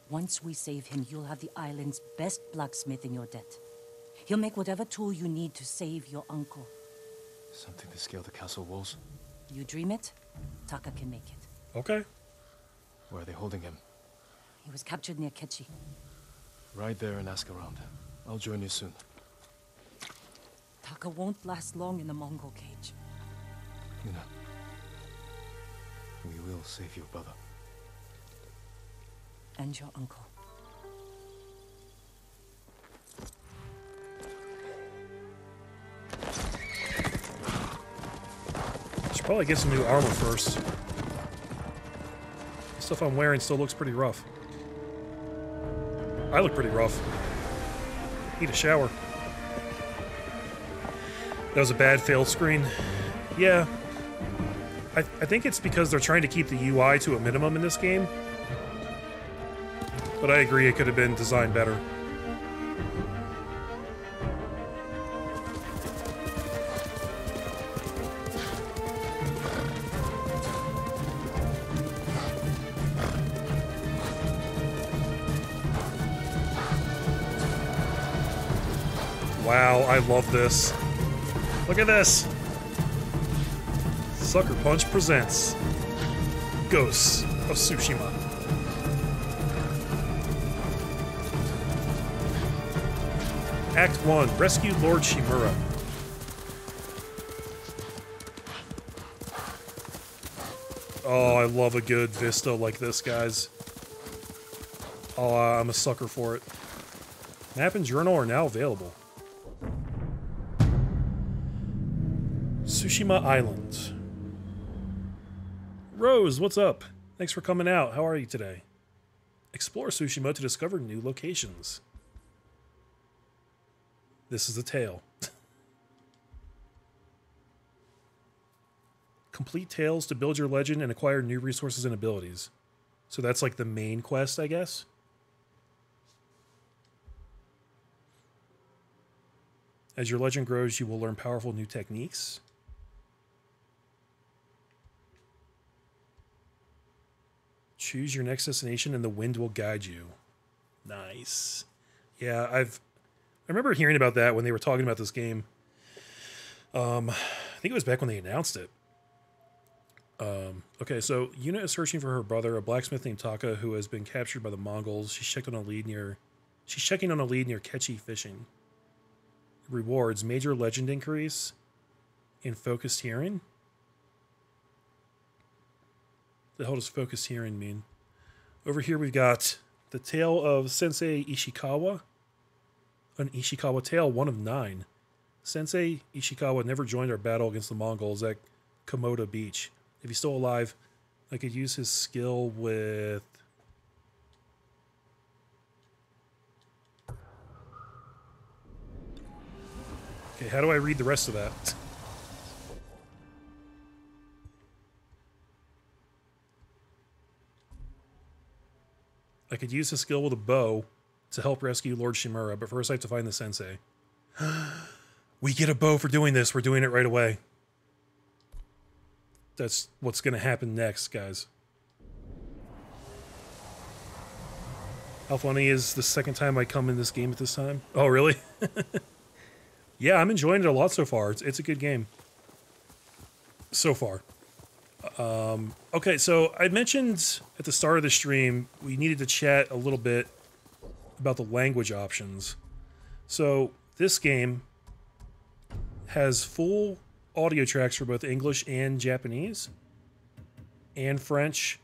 Once we save him, you'll have the island's best blacksmith in your debt. He'll make whatever tool you need to save your uncle. Something to scale the castle walls? You dream it, Taka can make it. Okay. Where are they holding him? He was captured near Kechi. Ride there and ask around. I'll join you soon. Taka won't last long in the Mongol cage. Yuna. We will save your brother. And your uncle. Probably get some new armor first. The stuff I'm wearing still looks pretty rough. I look pretty rough. Need a shower. That was a bad fail screen. Yeah. I, I think it's because they're trying to keep the UI to a minimum in this game. But I agree it could have been designed better. Wow, I love this. Look at this. Sucker Punch presents Ghosts of Tsushima. Act 1 Rescue Lord Shimura. Oh, I love a good vista like this, guys. Oh, I'm a sucker for it. Map and journal are now available. Tsushima Island. Rose, what's up? Thanks for coming out. How are you today? Explore Tsushima to discover new locations. This is the tale. Complete tales to build your legend and acquire new resources and abilities. So that's like the main quest, I guess. As your legend grows, you will learn powerful new techniques. Choose your next destination and the wind will guide you. Nice. Yeah, I've I remember hearing about that when they were talking about this game. Um, I think it was back when they announced it. Um, okay, so Yuna is searching for her brother, a blacksmith named Taka, who has been captured by the Mongols. She's checked on a lead near. She's checking on a lead near Kechi fishing. Rewards: major legend increase, in focused hearing. The hell does focused hearing mean? Over here we've got the tale of Sensei Ishikawa. An Ishikawa tale, one of nine. Sensei Ishikawa never joined our battle against the Mongols at Komoda Beach. If he's still alive, I could use his skill with. Okay, how do I read the rest of that? I could use his skill with a bow to help rescue Lord Shimura, but first I have to find the sensei. we get a bow for doing this. We're doing it right away. That's what's going to happen next, guys. How funny is the second time I come in this game at this time? Oh, really? yeah, I'm enjoying it a lot so far. It's, it's a good game. So far. Um, okay, so I mentioned at the start of the stream we needed to chat a little bit about the language options. So this game has full audio tracks for both English and Japanese, and French,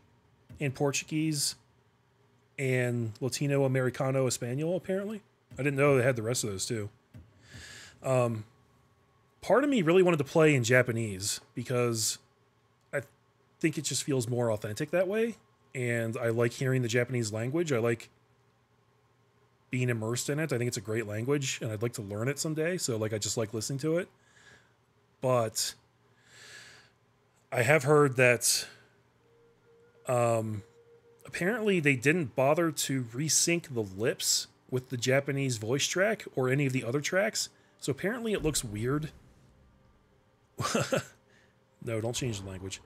and Portuguese, and Latino Americano Espanol, apparently. I didn't know they had the rest of those too. Um, part of me really wanted to play in Japanese because think it just feels more authentic that way. And I like hearing the Japanese language. I like being immersed in it. I think it's a great language and I'd like to learn it someday. So, like, I just like listening to it but I have heard that um, apparently they didn't bother to resync the lips with the Japanese voice track or any of the other tracks. So apparently it looks weird. no, don't change the language.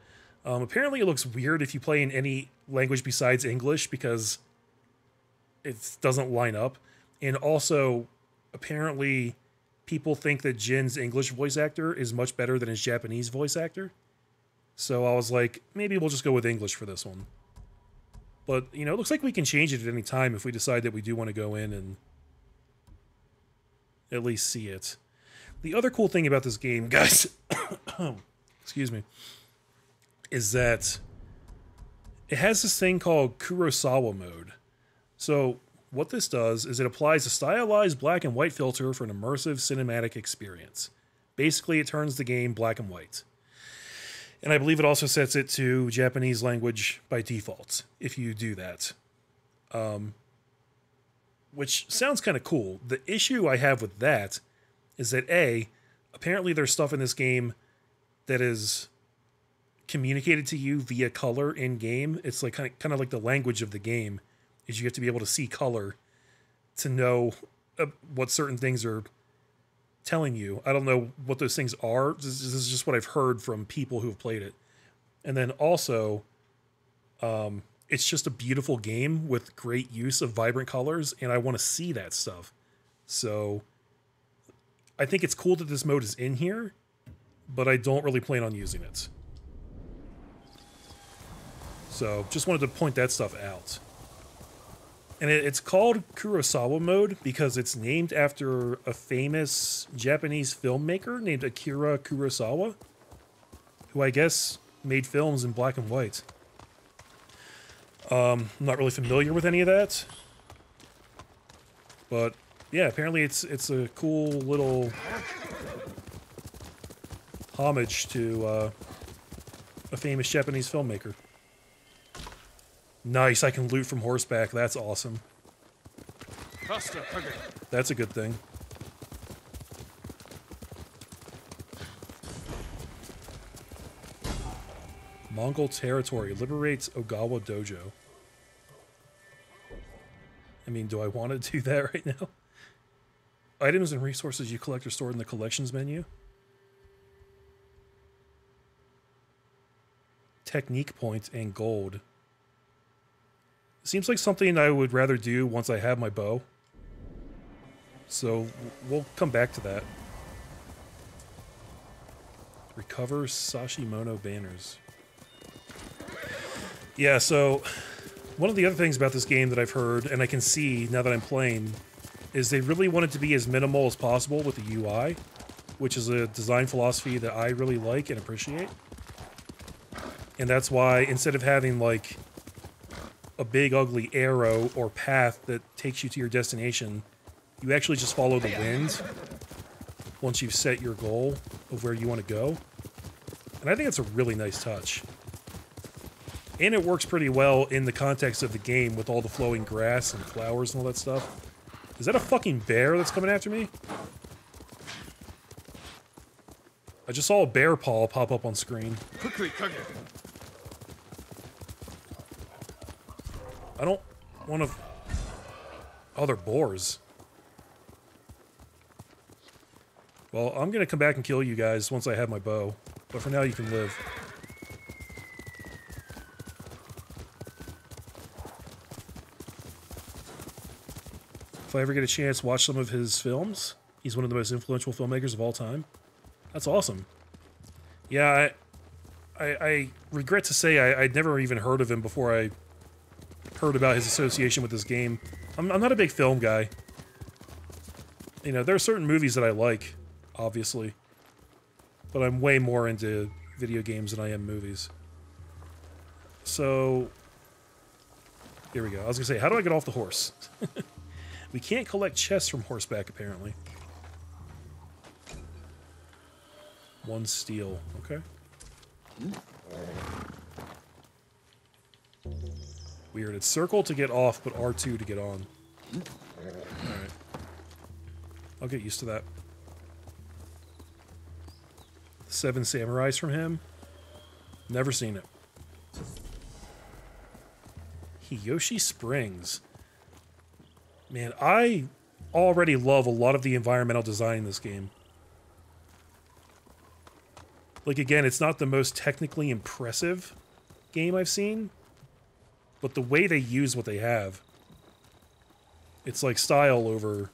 Um, apparently it looks weird if you play in any language besides English because it doesn't line up. And also, apparently, people think that Jin's English voice actor is much better than his Japanese voice actor. So I was like, maybe we'll just go with English for this one. But, you know, it looks like we can change it at any time if we decide that we do want to go in and at least see it. The other cool thing about this game, guys, excuse me, is that it has this thing called Kurosawa mode. So what this does is it applies a stylized black and white filter for an immersive cinematic experience. Basically, it turns the game black and white. And I believe it also sets it to Japanese language by default if you do that. Um, which sounds kind of cool. The issue I have with that is that A, apparently there's stuff in this game that is communicated to you via color in game. It's like kind of, kind of like the language of the game is you have to be able to see color to know uh, what certain things are telling you. I don't know what those things are. This, this is just what I've heard from people who have played it. And then also, um, it's just a beautiful game with great use of vibrant colors, and I want to see that stuff. So I think it's cool that this mode is in here, but I don't really plan on using it. So just wanted to point that stuff out. And it, it's called Kurosawa mode because it's named after a famous Japanese filmmaker named Akira Kurosawa, who I guess made films in black and white. Um, I'm not really familiar with any of that. But yeah, apparently it's it's a cool little homage to uh, a famous Japanese filmmaker. Nice, I can loot from horseback. That's awesome. That's a good thing. Mongol territory liberates Ogawa Dojo. I mean, do I want to do that right now? Items and resources you collect are stored in the collections menu. Technique points and gold. Seems like something I would rather do once I have my bow. So we'll come back to that. Recover Sashimono banners. Yeah, so one of the other things about this game that I've heard, and I can see now that I'm playing, is they really want it to be as minimal as possible with the UI, which is a design philosophy that I really like and appreciate. And that's why instead of having like a big ugly arrow or path that takes you to your destination, you actually just follow the wind once you've set your goal of where you want to go. And I think it's a really nice touch. And it works pretty well in the context of the game with all the flowing grass and flowers and all that stuff. Is that a fucking bear that's coming after me? I just saw a bear paw pop up on screen. Quickly, Kage. I don't want to... Oh, they're boars. Well, I'm going to come back and kill you guys once I have my bow. But for now, you can live. If I ever get a chance, watch some of his films. He's one of the most influential filmmakers of all time. That's awesome. Yeah, I, I, I regret to say I, I'd never even heard of him before I heard about his association with this game. I'm, I'm not a big film guy. You know, there are certain movies that I like, obviously. But I'm way more into video games than I am movies. So, here we go. I was going to say, how do I get off the horse? we can't collect chests from horseback, apparently. One steel. Okay. Hmm. Weird. It's circle to get off, but R2 to get on. Alright. I'll get used to that. Seven Samurais from him. Never seen it. Hiyoshi Springs. Man, I already love a lot of the environmental design in this game. Like, again, it's not the most technically impressive game I've seen, but the way they use what they have, it's like style over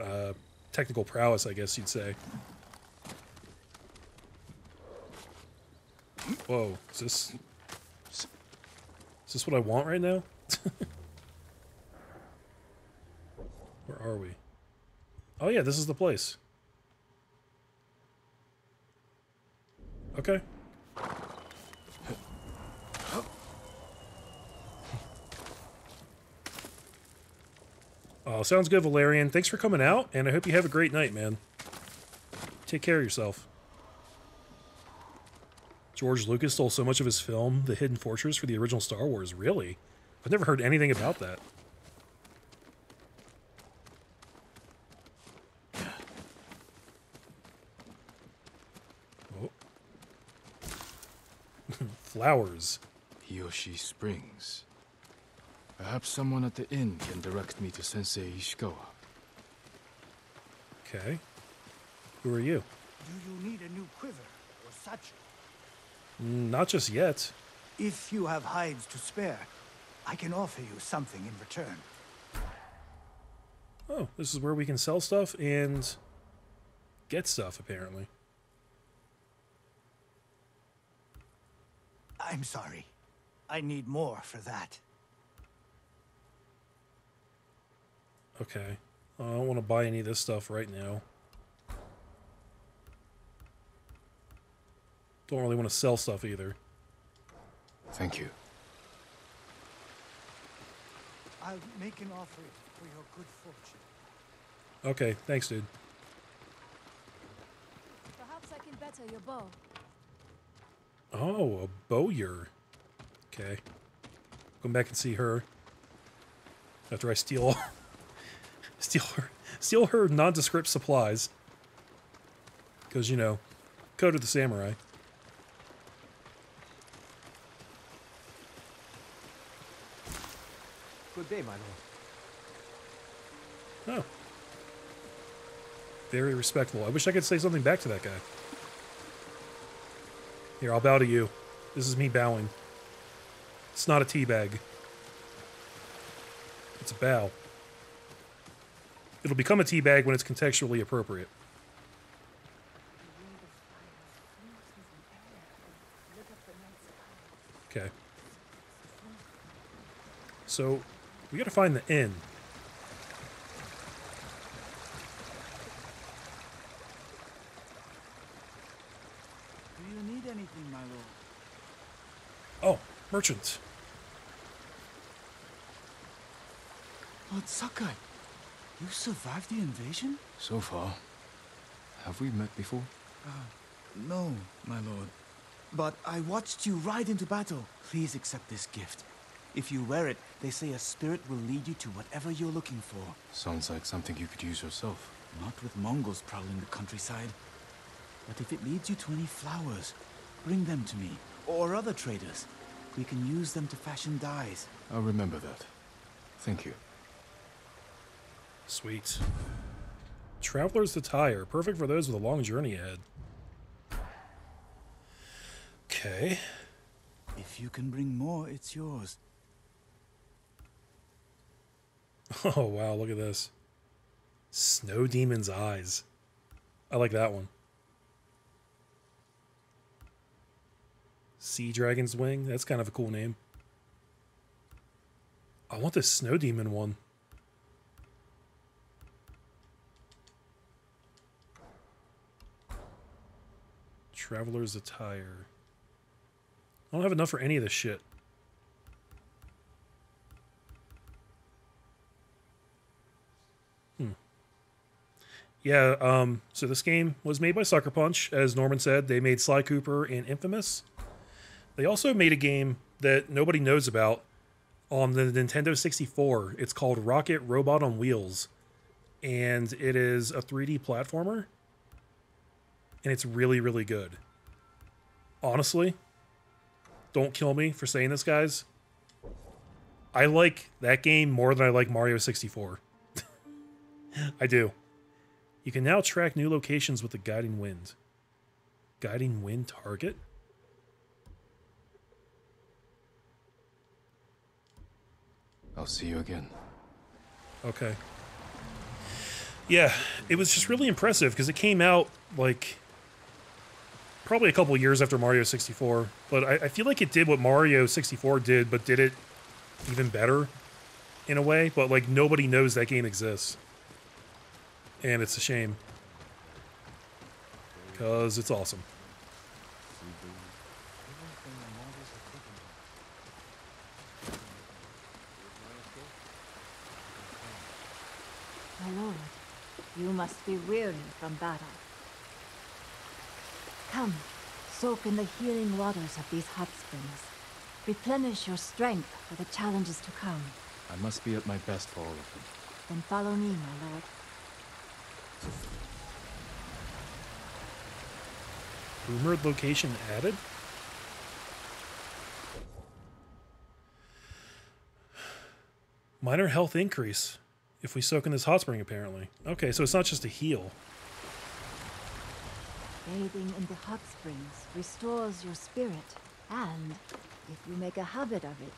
uh, technical prowess, I guess you'd say. Whoa, is this... Is this what I want right now? Where are we? Oh yeah, this is the place. Okay. Oh, sounds good, Valerian. Thanks for coming out, and I hope you have a great night, man. Take care of yourself. George Lucas stole so much of his film, The Hidden Fortress, for the original Star Wars. Really? I've never heard anything about that. Oh. Flowers. Hiyoshi Springs. Perhaps someone at the inn can direct me to Sensei Ishikawa. Okay. Who are you? Do you need a new quiver or satchel? Mm, Not just yet. If you have hides to spare, I can offer you something in return. Oh, this is where we can sell stuff and get stuff, apparently. I'm sorry. I need more for that. Okay. I don't want to buy any of this stuff right now. Don't really want to sell stuff either. Thank you. I'll make an offer for your good fortune. Okay, thanks, dude. Perhaps I can better your bow. Oh, a bowyer. Okay. Come back and see her. After I steal Steal her, steal her nondescript supplies. Because, you know, code of the samurai. Good day, my lord. Oh. Very respectful. I wish I could say something back to that guy. Here, I'll bow to you. This is me bowing. It's not a tea bag. It's a bow. It'll become a tea bag when it's contextually appropriate. Okay. So, we gotta find the inn. Do you need anything, my lord? Oh, merchant. Lord Sakai, you survived the invasion? So far. Have we met before? Uh, no, my lord. But I watched you ride into battle. Please accept this gift. If you wear it, they say a spirit will lead you to whatever you're looking for. Sounds like something you could use yourself. Not with Mongols prowling the countryside. But if it leads you to any flowers, bring them to me. Or other traders. We can use them to fashion dyes. I'll remember that. Thank you. Sweet. Traveler's attire, perfect for those with a long journey ahead. Okay. If you can bring more, it's yours. Oh, wow, look at this. Snow Demon's Eyes. I like that one. Sea Dragon's Wing. That's kind of a cool name. I want this Snow Demon one. Traveler's Attire. I don't have enough for any of this shit. Hmm. Yeah, um, so this game was made by Sucker Punch, as Norman said. They made Sly Cooper and Infamous. They also made a game that nobody knows about on the Nintendo 64. It's called Rocket Robot on Wheels. And it is a 3D platformer. And it's really, really good. Honestly, don't kill me for saying this, guys. I like that game more than I like Mario 64. I do. You can now track new locations with the guiding wind. Guiding wind target? I'll see you again. Okay. Yeah, it was just really impressive because it came out like probably a couple years after Mario 64. But I, I, feel like it did what Mario 64 did, but did it even better in a way. But like nobody knows that game exists. And it's a shame. Because it's awesome. My lord, you must be weary from battle. Come, soak in the healing waters of these hot springs. Replenish your strength for the challenges to come. I must be at my best for all of them. Then follow me, my lord. Rumored location added? Minor health increase if we soak in this hot spring, apparently. Okay, so it's not just a heal. Bathing in the hot springs restores your spirit, and if you make a habit of it,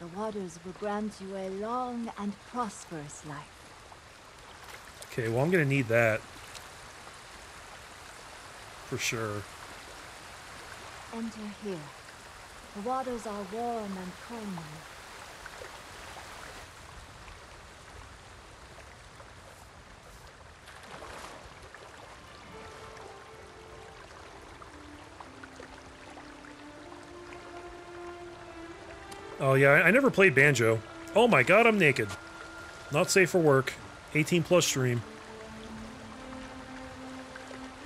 the waters will grant you a long and prosperous life. Okay, well, I'm going to need that. For sure. Enter here. The waters are warm and calming. Oh, yeah, I, never played Banjo. Oh my god, I'm naked. Not safe for work. 18 plus stream.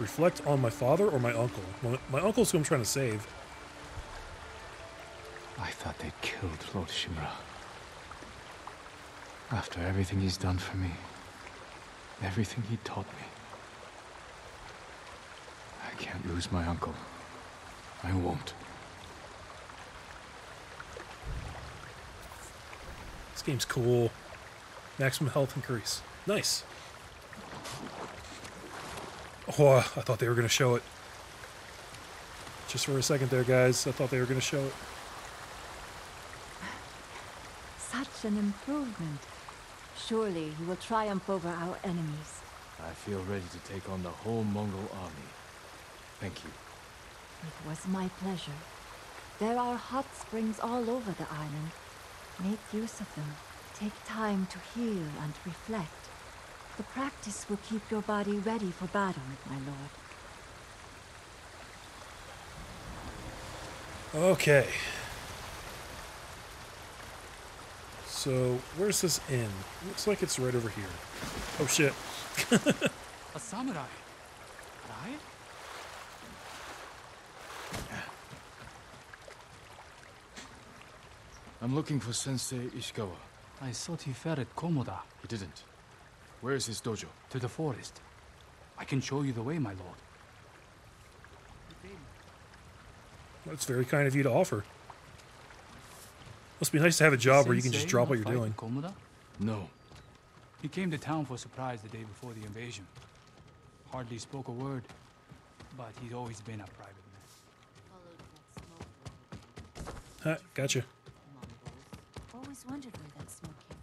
Reflect on my father or my uncle? My, my uncle's who I'm trying to save. I thought they'd killed Lord Shimura. After everything he's done for me, everything he taught me. I can't lose my uncle. I won't. Game's cool. Maximum health increase. Nice. Oh, I thought they were going to show it. Just for a second there, guys. I thought they were going to show it. Such an improvement. Surely you will triumph over our enemies. I feel ready to take on the whole Mongol army. Thank you. It was my pleasure. There are hot springs all over the island. Make use of them. Take time to heal and reflect. The practice will keep your body ready for battle, my lord. Okay. So, where's this inn? Looks like it's right over here. Oh shit. A samurai. Right? I'm looking for Sensei Ishikawa. I thought he fell at Komoda. He didn't. Where is his dojo? To the forest. I can show you the way, my lord. That's very kind of you to offer. Must be nice to have a job where you can just drop what you're fight doing. in Komoda? No. He came to town for a surprise the day before the invasion. Hardly spoke a word, but he's always been a private man. Huh, gotcha. Always wondered where that smoke came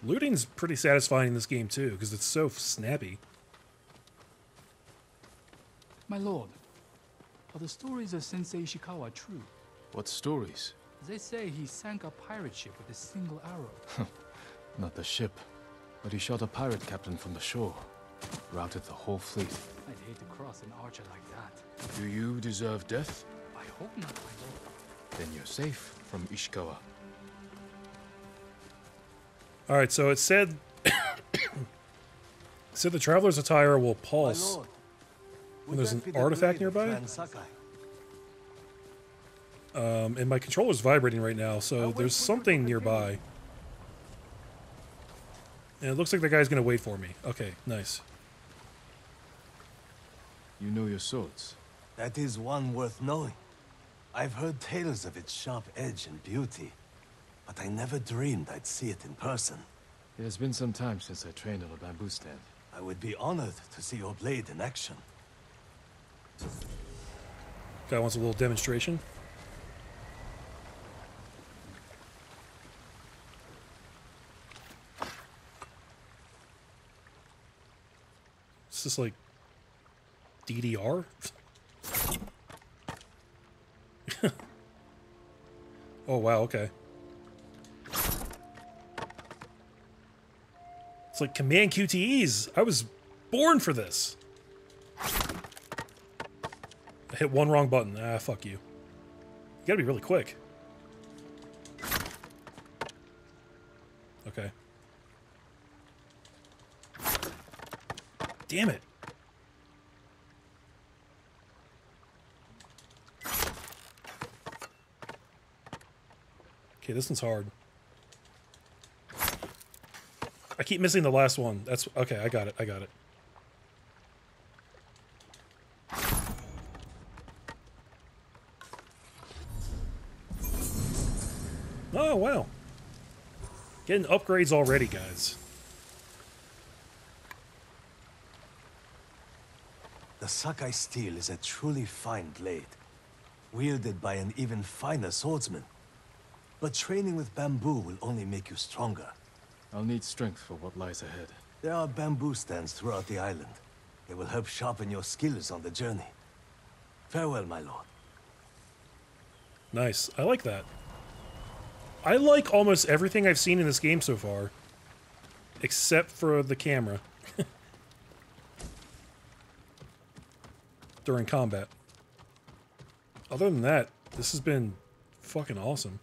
from. Looting's pretty satisfying in this game too, because it's so snappy. My lord, are the stories of Sensei Ishikawa true? What stories? They say he sank a pirate ship with a single arrow. Not the ship, but he shot a pirate captain from the shore. Routed the whole fleet. I'd hate to cross an archer like that. Do you deserve death? I hope not, my lord. Then you're safe from Ishikawa. All right, so it said it said the traveler's attire will pulse when there's an artifact nearby. Um, and my controller's vibrating right now, so there's something nearby. And it looks like the guy's gonna wait for me. Okay, nice. You know your swords. That is one worth knowing. I've heard tales of its sharp edge and beauty, but I never dreamed I'd see it in person. It has been some time since I trained on a bamboo stand. I would be honored to see your blade in action. Guy wants a little demonstration. Is this like DDR? oh wow, okay. It's like command QTEs. I was born for this. I hit one wrong button. Ah, fuck you. You gotta be really quick. Okay. Damn it. Okay, this one's hard. I keep missing the last one. That's okay, I got it. I got it. Oh, wow. Getting upgrades already, guys. The Sakai steel is a truly fine blade, wielded by an even finer swordsman. But training with bamboo will only make you stronger. I'll need strength for what lies ahead. There are bamboo stands throughout the island. They will help sharpen your skills on the journey. Farewell, my lord. Nice. I like that. I like almost everything I've seen in this game so far. Except for the camera. During combat. Other than that, this has been fucking awesome.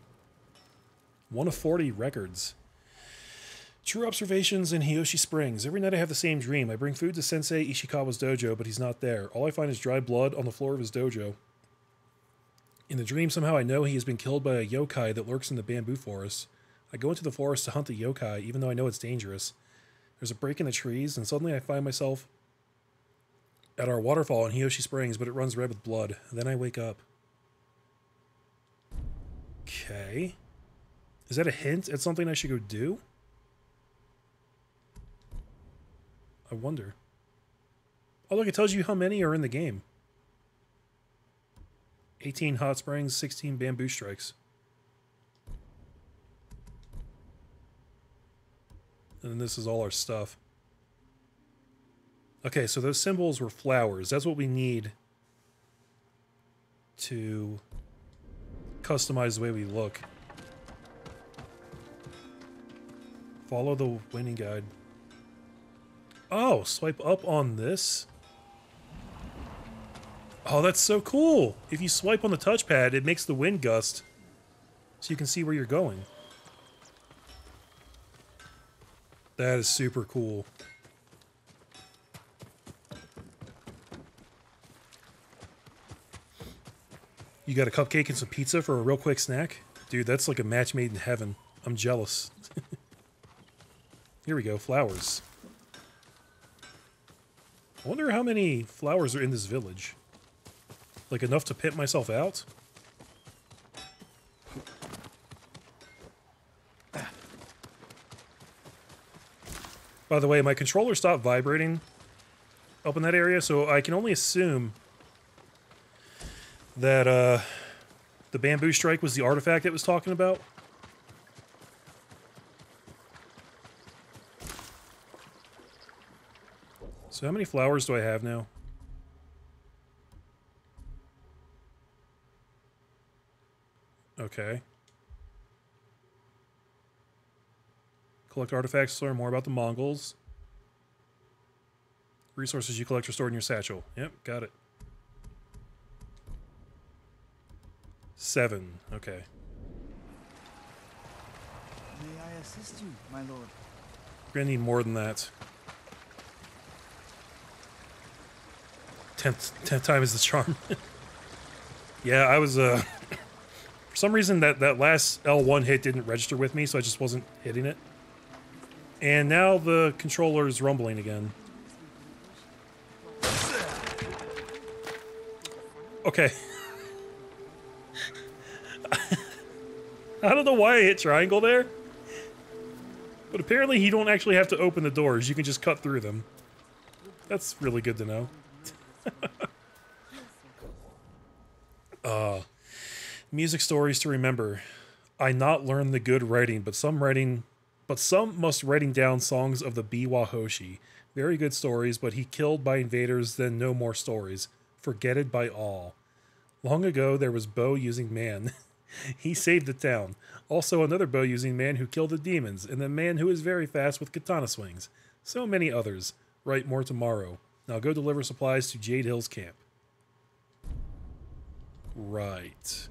One of 40 records. True observations in Hiyoshi Springs. Every night I have the same dream. I bring food to Sensei Ishikawa's dojo, but he's not there. All I find is dry blood on the floor of his dojo. In the dream, somehow I know he has been killed by a yokai that lurks in the bamboo forest. I go into the forest to hunt the yokai, even though I know it's dangerous. There's a break in the trees, and suddenly I find myself at our waterfall in Hiyoshi Springs, but it runs red with blood. Then I wake up. Okay. Is that a hint at something I should go do? I wonder. Oh, look, it tells you how many are in the game 18 hot springs, 16 bamboo strikes. And this is all our stuff. Okay, so those symbols were flowers. That's what we need to customize the way we look. Follow the winning guide. Oh, swipe up on this. Oh, that's so cool. If you swipe on the touchpad, it makes the wind gust so you can see where you're going. That is super cool. You got a cupcake and some pizza for a real quick snack? Dude, that's like a match made in heaven. I'm jealous. Here we go, flowers. I wonder how many flowers are in this village. Like enough to pimp myself out? By the way, my controller stopped vibrating up in that area, so I can only assume that uh, the bamboo strike was the artifact it was talking about. So how many flowers do I have now? Okay. Collect artifacts to learn more about the Mongols. Resources you collect are stored in your satchel. Yep, got it. Seven. Okay. May I assist you, my lord? We're gonna need more than that. Tenth, tenth time is the charm. yeah, I was, uh... for some reason, that, that last L1 hit didn't register with me, so I just wasn't hitting it. And now the controller is rumbling again. Okay. I don't know why I hit triangle there. But apparently you don't actually have to open the doors. You can just cut through them. That's really good to know. uh, music stories to remember. I not learned the good writing, but some writing, but some must writing down songs of the Biwa Hoshi. Very good stories, but he killed by invaders, then no more stories. Forgetted by all. Long ago, there was bow using man. he saved the town. Also, another bow using man who killed the demons, and the man who is very fast with katana swings. So many others. Write more tomorrow. Now go deliver supplies to Jade Hills Camp. Right.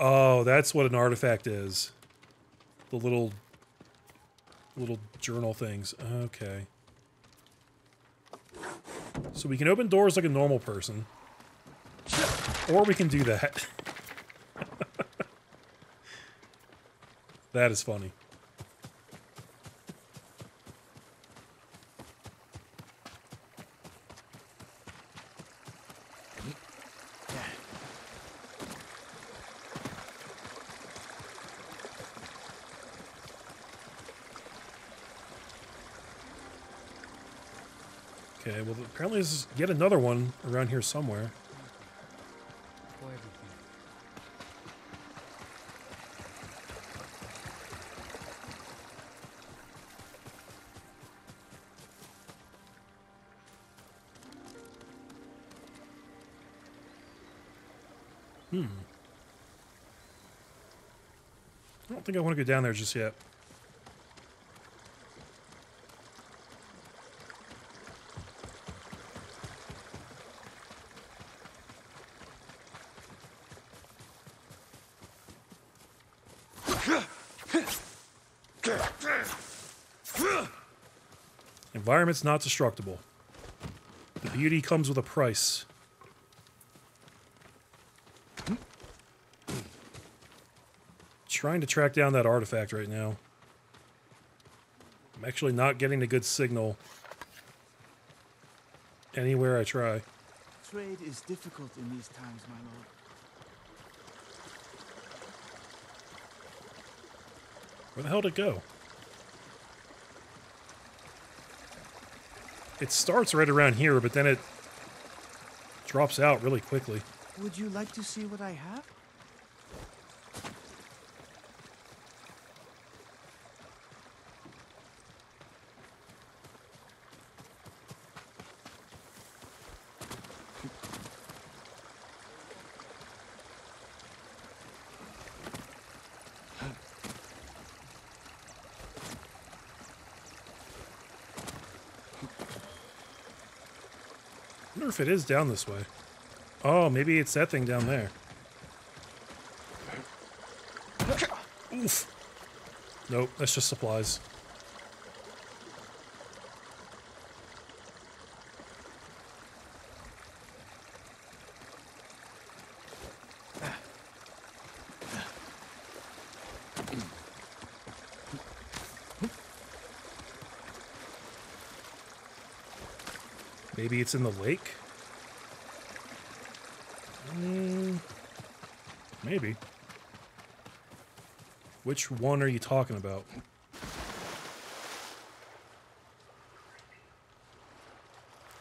Oh, that's what an artifact is. The little little journal things. Okay. So we can open doors like a normal person. Or we can do that. that is funny. Okay, well, apparently there's yet another one around here somewhere. Hmm. I don't think I want to go down there just yet. Environment's not destructible. The beauty comes with a price. Trying to track down that artifact right now. I'm actually not getting a good signal anywhere I try. Trade is difficult in these times, my lord. Where the hell did it go? It starts right around here, but then it drops out really quickly. Would you like to see what I have? If it is down this way. Oh, maybe it's that thing down there. Oof. Nope, that's just supplies. Maybe it's in the lake? Maybe. Which one are you talking about?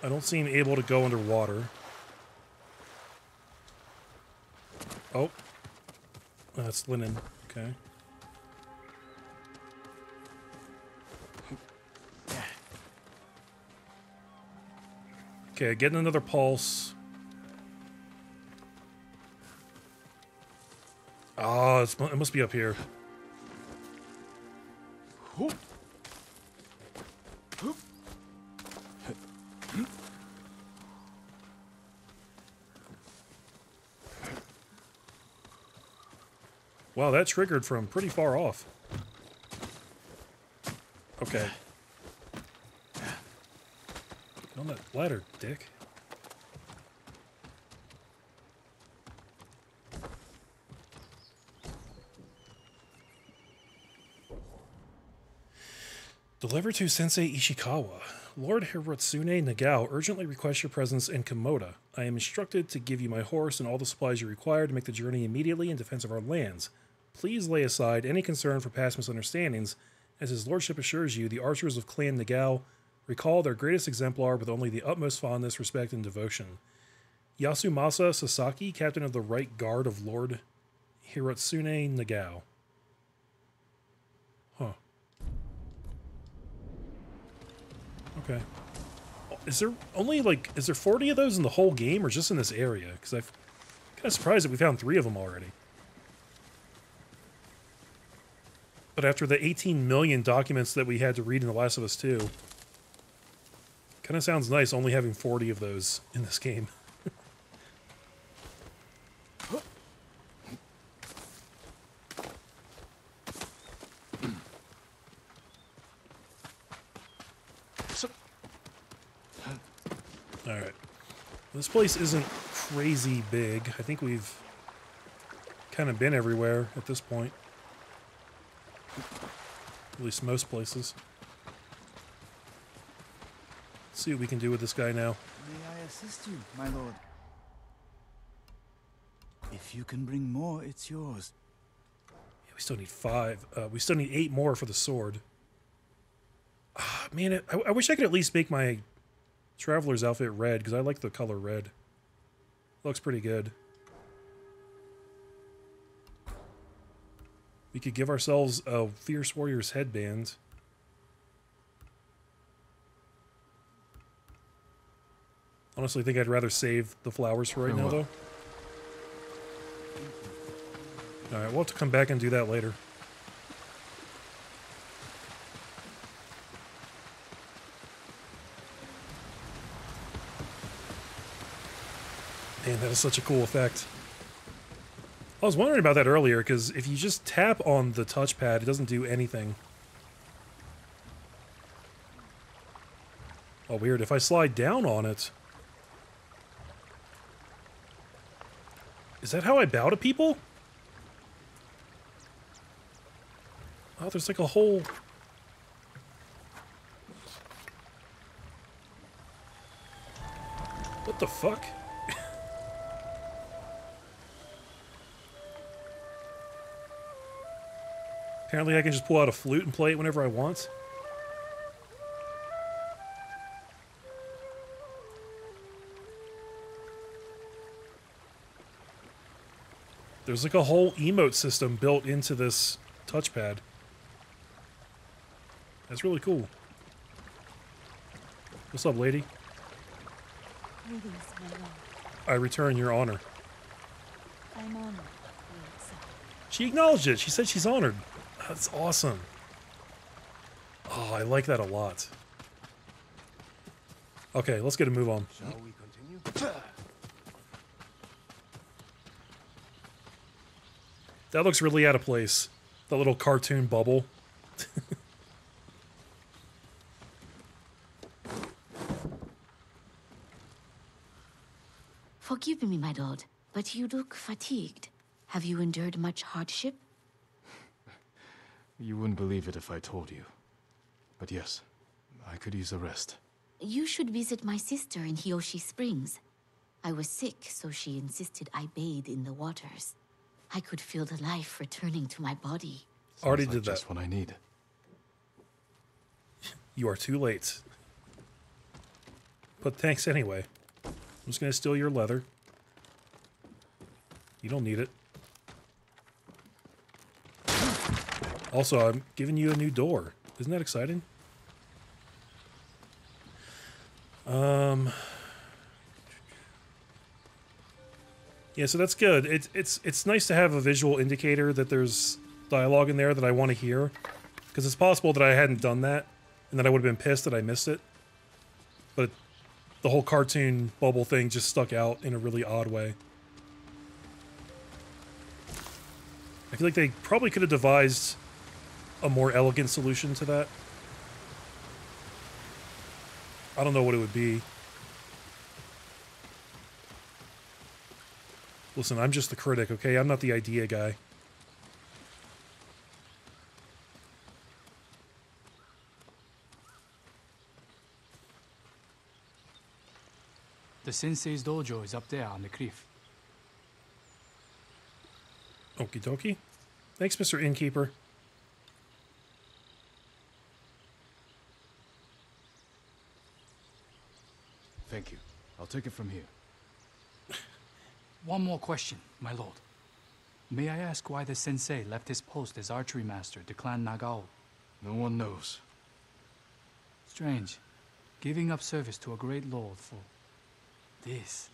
I don't seem able to go underwater. Oh. That's linen. Okay. Okay, getting another pulse. It must be up here. Wow, that triggered from pretty far off. Okay. On that ladder, dick. Deliver to Sensei Ishikawa. Lord Hirotsune Nagao urgently requests your presence in Komoda. I am instructed to give you my horse and all the supplies you require to make the journey immediately in defense of our lands. Please lay aside any concern for past misunderstandings, as his lordship assures you the archers of Clan Nagao recall their greatest exemplar with only the utmost fondness, respect, and devotion. Yasumasa Sasaki, captain of the Right Guard of Lord Hirotsune Nagao. Huh. Okay. Is there only like is there 40 of those in the whole game or just in this area? Because I'm kind of surprised that we found three of them already. But after the 18 million documents that we had to read in The Last of Us 2, kind of sounds nice only having 40 of those in this game. Alright. This place isn't crazy big. I think we've kind of been everywhere at this point. At least most places. Let's see what we can do with this guy now. May I assist you, my lord? If you can bring more, it's yours. Yeah, we still need five. Uh, we still need eight more for the sword. Ah, man, I, I wish I could at least make my traveler's outfit red because I like the color red. Looks pretty good. We could give ourselves a Fierce Warriors headband. Honestly, I think I'd rather save the flowers for right now, though. Alright, we'll have to come back and do that later. Man, that is such a cool effect. I was wondering about that earlier, because if you just tap on the touchpad, it doesn't do anything. Oh, weird. If I slide down on it... Is that how I bow to people? Oh, there's like a whole... What the fuck? Apparently I can just pull out a flute and play it whenever I want. There's like a whole emote system built into this touchpad. That's really cool. What's up, lady? Greetings, my lord. I return your honor. I'm honored, She acknowledged it. She said she's honored. That's awesome. Oh, I like that a lot. Okay, let's get a move on. Shall we continue? That looks really out of place. That little cartoon bubble. Forgive me, my lord, but you look fatigued. Have you endured much hardship? You wouldn't believe it if I told you. But yes, I could use a rest. You should visit my sister in Hiyoshi Springs. I was sick, so she insisted I bathe in the waters. I could feel the life returning to my body. Already Sounds did like that. Just what I need. You are too late. But thanks anyway. I'm just gonna steal your leather. You don't need it. Also, I'm giving you a new door. Isn't that exciting? Um. Yeah, so that's good. It's it's it's nice to have a visual indicator that there's dialogue in there that I want to hear, because it's possible that I hadn't done that, and that I would have been pissed that I missed it. But the whole cartoon bubble thing just stuck out in a really odd way. I feel like they probably could have devised a more elegant solution to that. I don't know what it would be. Listen, I'm just the critic, okay? I'm not the idea guy. The sensei's dojo is up there on the cliff. Okie dokie. Thanks, Mr. Innkeeper. Thank you. I'll take it from here. One more question, my lord. May I ask why the sensei left his post as archery master to Clan Nagao? No one knows. Strange. Giving up service to a great lord for this.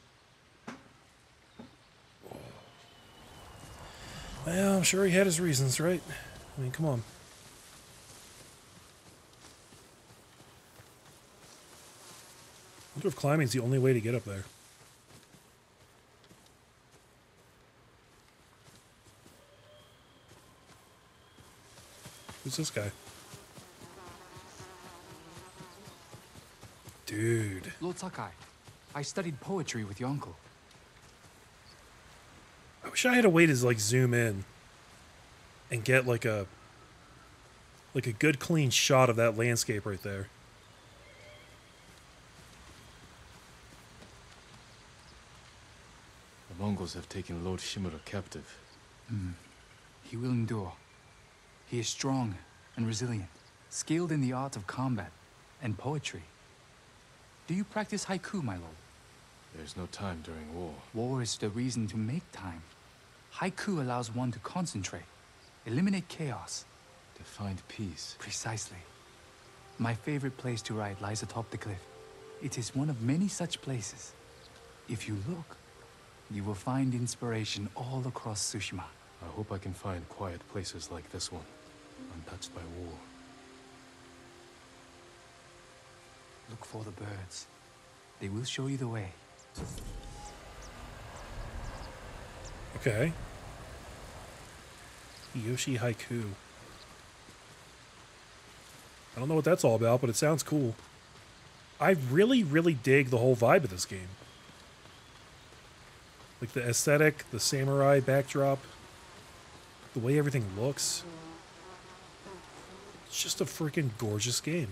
Well, I'm sure he had his reasons, right? I mean, come on. I wonder if climbing's the only way to get up there. Who's this guy? Dude. Lord Sakai, I studied poetry with your uncle. I wish I had a way to like zoom in and get like a like a good clean shot of that landscape right there. Have taken Lord Shimura captive. Hmm. He will endure. He is strong and resilient, skilled in the art of combat and poetry. Do you practice haiku, my lord? There's no time during war. War is the reason to make time. Haiku allows one to concentrate, eliminate chaos. To find peace. Precisely. My favorite place to write lies atop the cliff. It is one of many such places. If you look, you will find inspiration all across Tsushima. I hope I can find quiet places like this one, untouched by war. Look for the birds. They will show you the way. Okay. Yoshi Haiku. I don't know what that's all about, but it sounds cool. I really, really dig the whole vibe of this game. Like the aesthetic, the samurai backdrop, the way everything looks. It's just a freaking gorgeous game.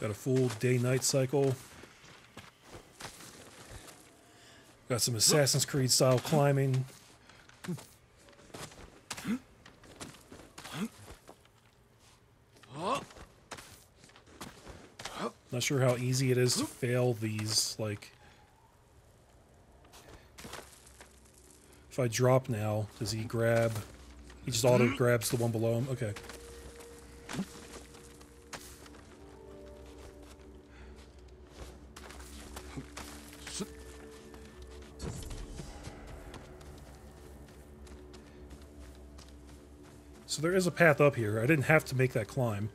Got a full day-night cycle. Got some Assassin's Creed style climbing. Not sure how easy it is to fail these, like... If I drop now, does he grab... He just auto grabs the one below him? Okay. There is a path up here. I didn't have to make that climb.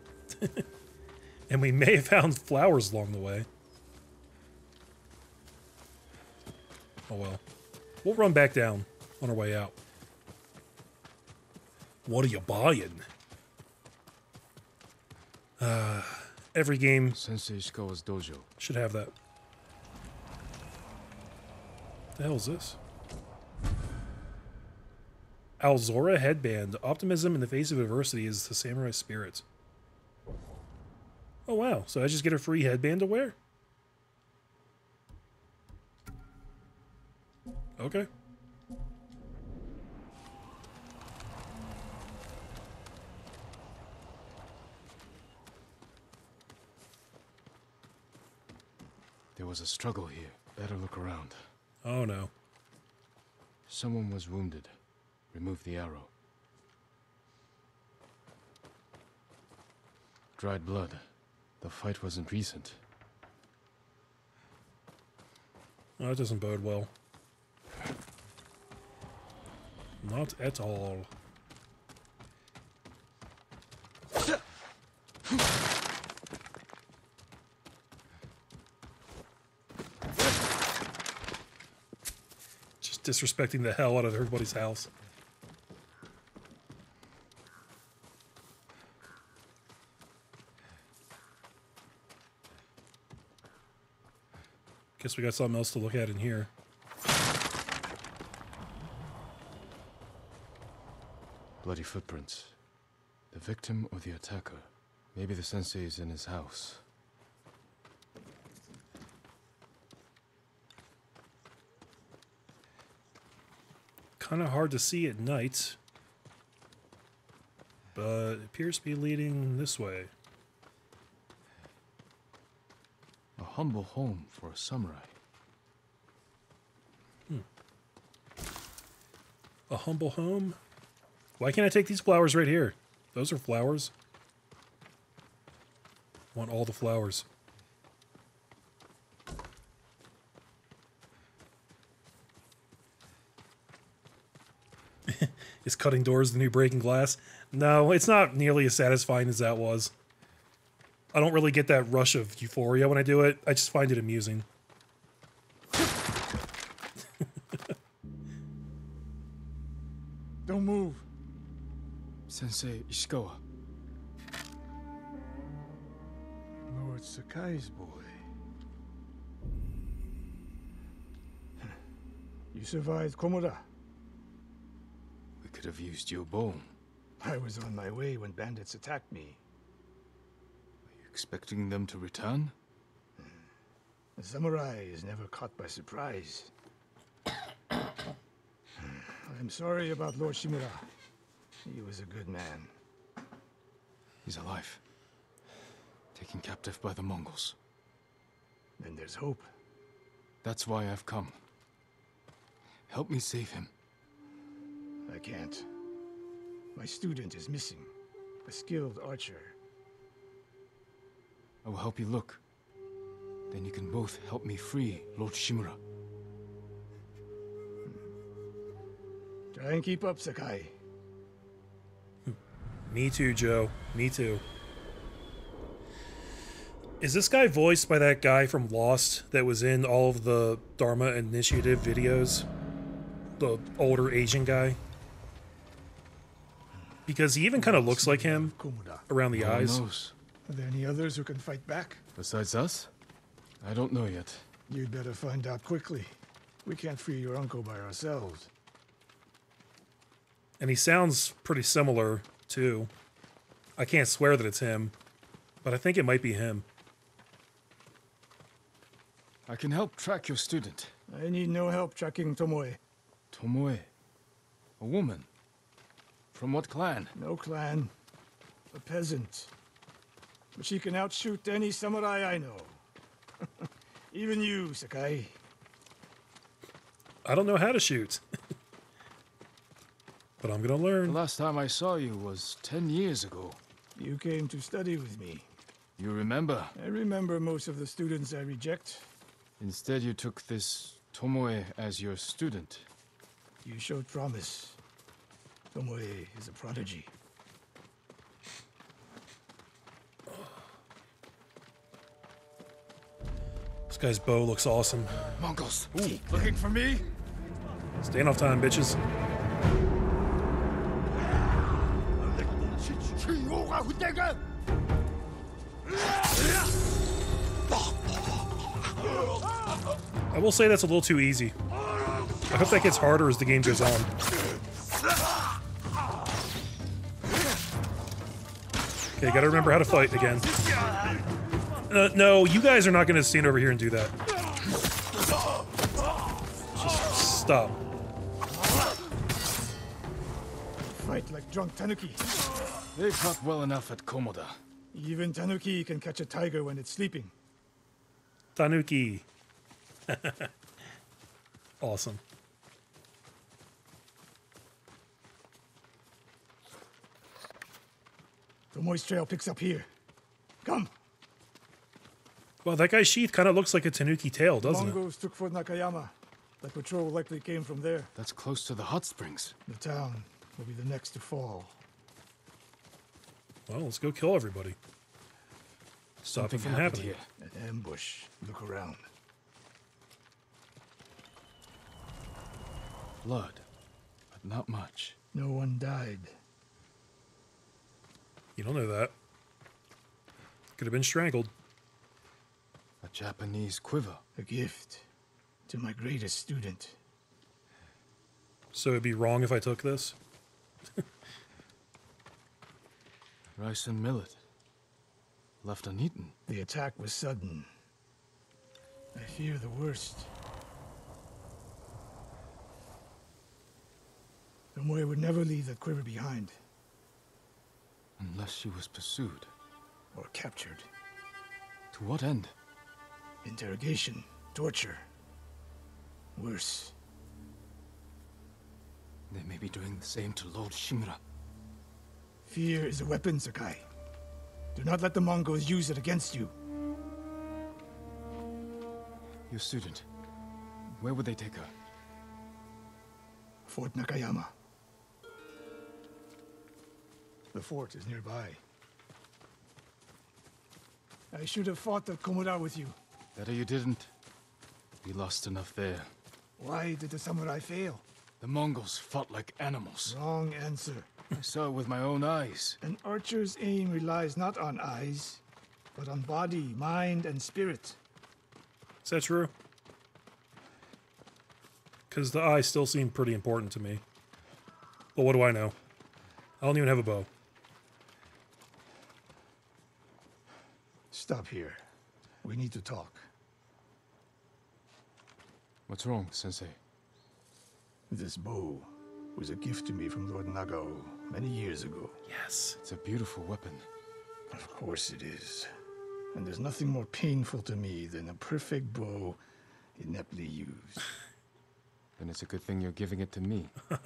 and we may have found flowers along the way. Oh well. We'll run back down on our way out. What are you buying? Uh, every game Sensei Ishikawa's dojo. should have that. The hell is this? Alzora headband. Optimism in the face of adversity is the samurai spirit. Oh wow, so I just get a free headband to wear? Okay. There was a struggle here. Better look around. Oh no. Someone was wounded. Remove the arrow. Dried blood. The fight wasn't recent. That doesn't bode well. Not at all. Just disrespecting the hell out of everybody's house. We got something else to look at in here. Bloody footprints. The victim or the attacker. Maybe the sensei is in his house. Kind of hard to see at night. But it appears to be leading this way. A humble home for a samurai. A humble home? Why can't I take these flowers right here? Those are flowers. I want all the flowers. Is cutting doors the new breaking glass? No, it's not nearly as satisfying as that was. I don't really get that rush of euphoria when I do it. I just find it amusing. Don't move. Sensei Ishikawa. Lord Sakai's boy. You survived Komoda. We could have used your bone. I was on my way when bandits attacked me. Are you expecting them to return? A samurai is never caught by surprise. I'm sorry about Lord Shimura. He was a good man. He's alive. Taken captive by the Mongols. Then there's hope. That's why I've come. Help me save him. I can't. My student is missing. A skilled archer. I will help you look. Then you can both help me free Lord Shimura. Try and keep up, Sakai. Me too, Joe. Me too. Is this guy voiced by that guy from Lost that was in all of the Dharma Initiative videos? The older Asian guy? Because he even kind of looks like him around the No one eyes. knows. Are there any others who can fight back? Besides us? I don't know yet. You'd better find out quickly. We can't free your uncle by ourselves. And he sounds pretty similar, too. I can't swear that it's him, but I think it might be him. I can help track your student. I need no help tracking Tomoe. Tomoe. A woman. From what clan? No clan. A peasant. But she can outshoot any samurai I know. Even you, Sakai. I don't know how to shoot. but I'm gonna learn. The last time I saw you was ten years ago. You came to study with me. You remember? I remember most of the students I reject. Instead, you took this Tomoe as your student. You showed promise. Tomoe is a prodigy. This guy's bow looks awesome. Mongols! Looking for me? Stand off time, bitches. I will say that's a little too easy. I hope that gets harder as the game goes on. Okay, gotta remember how to fight again. Uh, no, you guys are not gonna stand over here and do that. Just stop. Fight like drunk tanuki. They fought well enough at Komoda. Even tanuki can catch a tiger when it's sleeping. Tanuki. awesome. Tomoe's trail picks up here. Come. Well, that guy's sheath kind of looks like a Tanuki tail, doesn't it? Mongols took Fort Nakayama. The patrol likely came from there. That's close to the hot springs. The town will be the next to fall. Well, let's go kill everybody. Stop it Something from happened happening. An ambush. Look around. Blood, but not much. No one died. You don't know that. Could have been strangled. A Japanese quiver. A gift to my greatest student. So it'd be wrong if I took this? Rice and millet. Left uneaten. The attack was sudden. I fear the worst. The Tomoe would never leave that quiver behind. Unless she was pursued. Or captured. To what end? Interrogation. Torture. Worse. They may be doing the same to Lord Shimura. Fear is a weapon, Sakai. Do not let the Mongols use it against you. Your student. Where would they take her? Fort Nakayama. The fort is nearby. I should have fought at Komoda with you. Better you didn't. We lost enough there. Why did the samurai fail? The Mongols fought like animals. Wrong answer. I saw it with my own eyes. An archer's aim relies not on eyes, but on body, mind, and spirit. Is that true? Because the eyes still seem pretty important to me. But what do I know? I don't even have a bow. Stop here. We need to talk. What's wrong, Sensei? This bow was a gift to me from Lord Nagao many years ago. Yes. It's a beautiful weapon. Of course it is. And there's nothing more painful to me than a perfect bow ineptly used. Then it's a good thing you're giving it to me.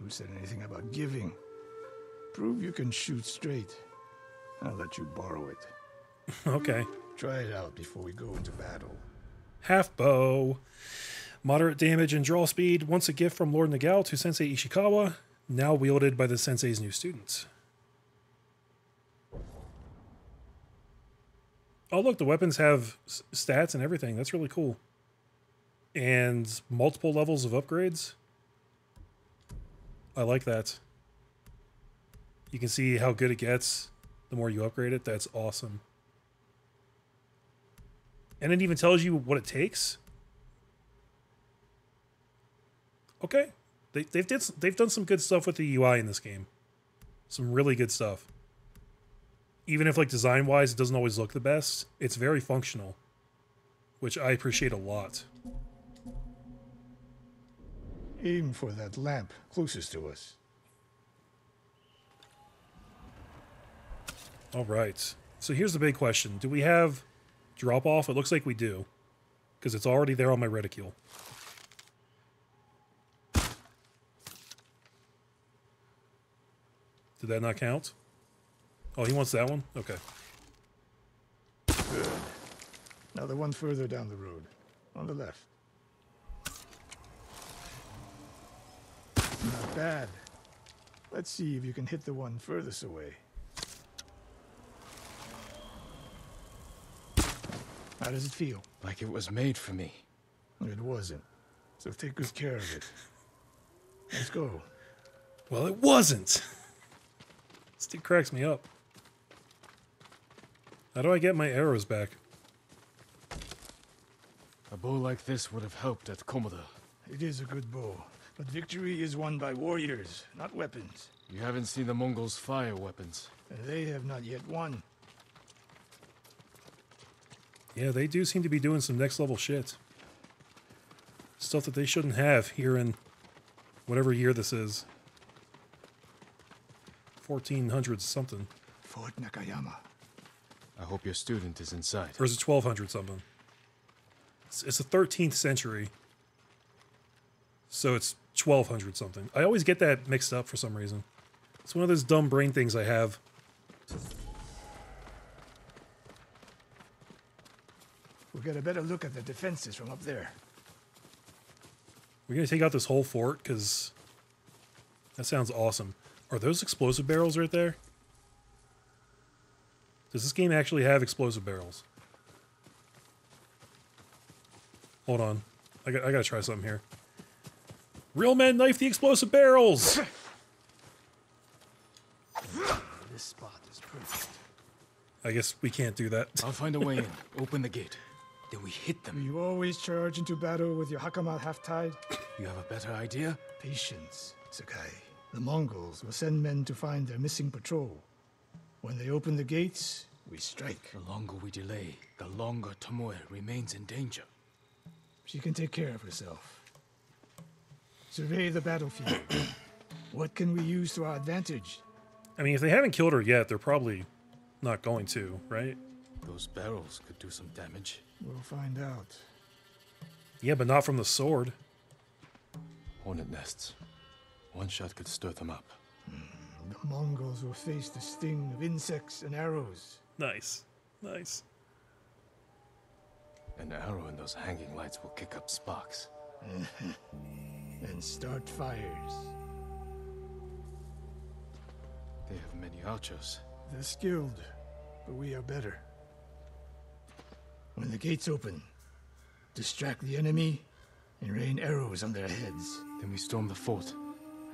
Who said anything about giving? Prove you can shoot straight. I'll let you borrow it. okay. Try it out before we go into battle. Half bow. Moderate damage and draw speed. Once a gift from Lord Nagao to Sensei Ishikawa. Now wielded by the Sensei's new students. Oh, look, the weapons have stats and everything. That's really cool. And multiple levels of upgrades. I like that. You can see how good it gets the more you upgrade it. That's awesome. And it even tells you what it takes. Okay. they, they've did they've done some good stuff with the UI in this game. Some really good stuff. Even if, like, design wise, it doesn't always look the best, it's very functional. which I appreciate a lot. Aim for that lamp closest to us. All right. So here's the big question: Do we have drop off? It looks like we do, because it's already there on my reticule. Did that not count? Oh, he wants that one? Okay. Good. Now the one further down the road. On the left. Not bad. Let's see if you can hit the one furthest away. How does it feel? Like it was made for me. It wasn't. So take good care of it. Let's go. Well, it wasn't. This dude cracks me up. How do I get my arrows back? A bow like this would have helped at Komoda. It is a good bow, but victory is won by warriors, not weapons. You haven't seen the Mongols fire weapons. They have not yet won. Yeah, they do seem to be doing some next level shit. Stuff that they shouldn't have here in whatever year this is. 1400 something. Fort Nakayama. I hope your student is inside. Or is it 1200 something? It's, it's the 13th century. So it's 1200 something. I always get that mixed up for some reason. It's one of those dumb brain things I have. We'll get a better look at the defenses from up there. We're going to take out this whole fort because that sounds awesome. Are those explosive barrels right there? Does this game actually have explosive barrels? Hold on. I got, I got to try something here. Real men knife the explosive barrels! This spot is perfect. I guess we can't do that. I'll find a way in. Open the gate. Then we hit them. You always charge into battle with your hakama half-tied? You have a better idea? Patience, Sakai. The Mongols will send men to find their missing patrol. When they open the gates, we strike. The longer we delay, the longer Tomoe remains in danger. She can take care of herself. Survey the battlefield. what can we use to our advantage? I mean, if they haven't killed her yet, they're probably not going to, right? Those barrels could do some damage. We'll find out. Yeah, but not from the sword. Hornet nests. One shot could stir them up. Hmm, the Mongols will face the sting of insects and arrows. Nice. Nice. An arrow in those hanging lights will kick up sparks. and start fires. They have many archers. They're skilled, but we are better. When the gates open, distract the enemy and rain arrows on their heads. Then we storm the fort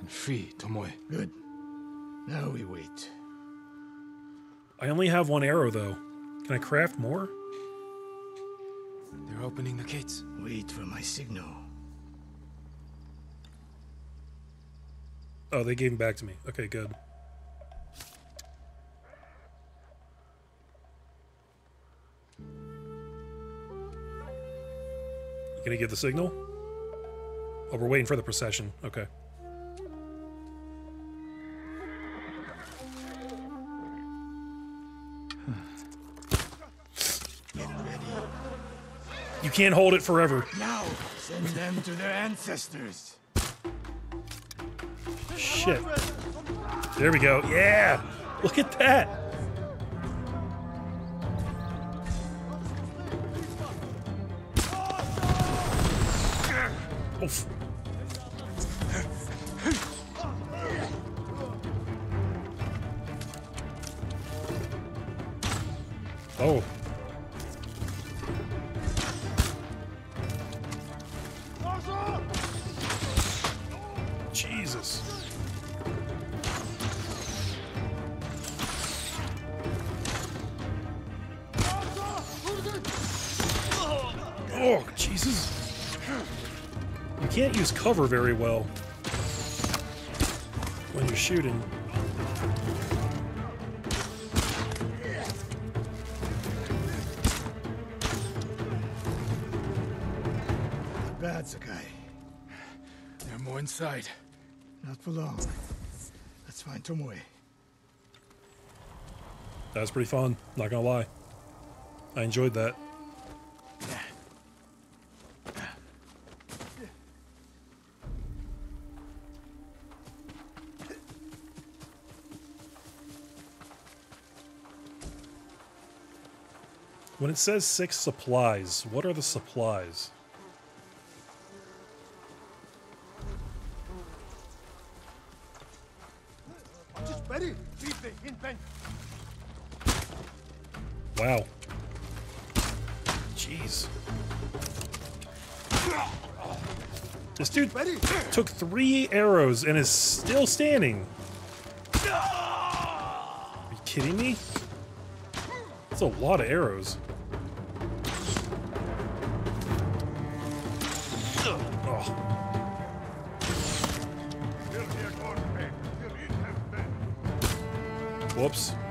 and free Tomoe. Good. Now we wait. I only have one arrow, though. Can I craft more? They're opening the gates. Wait for my signal. Oh, they gave him back to me. Okay, good. You gonna give the signal? Oh, we're waiting for the procession. Okay. Can't hold it forever. Now, send them to their ancestors. Shit. There we go. Yeah. Look at that. Cover very well when you're shooting. Not bad, Sakai. There are more inside. Not for long. Let's find Tomoe. That was pretty fun. Not gonna lie. I enjoyed that. When it says six supplies, what are the supplies? Wow. Jeez. This dude took three arrows and is still standing. Are you kidding me? That's a lot of arrows. Whoops.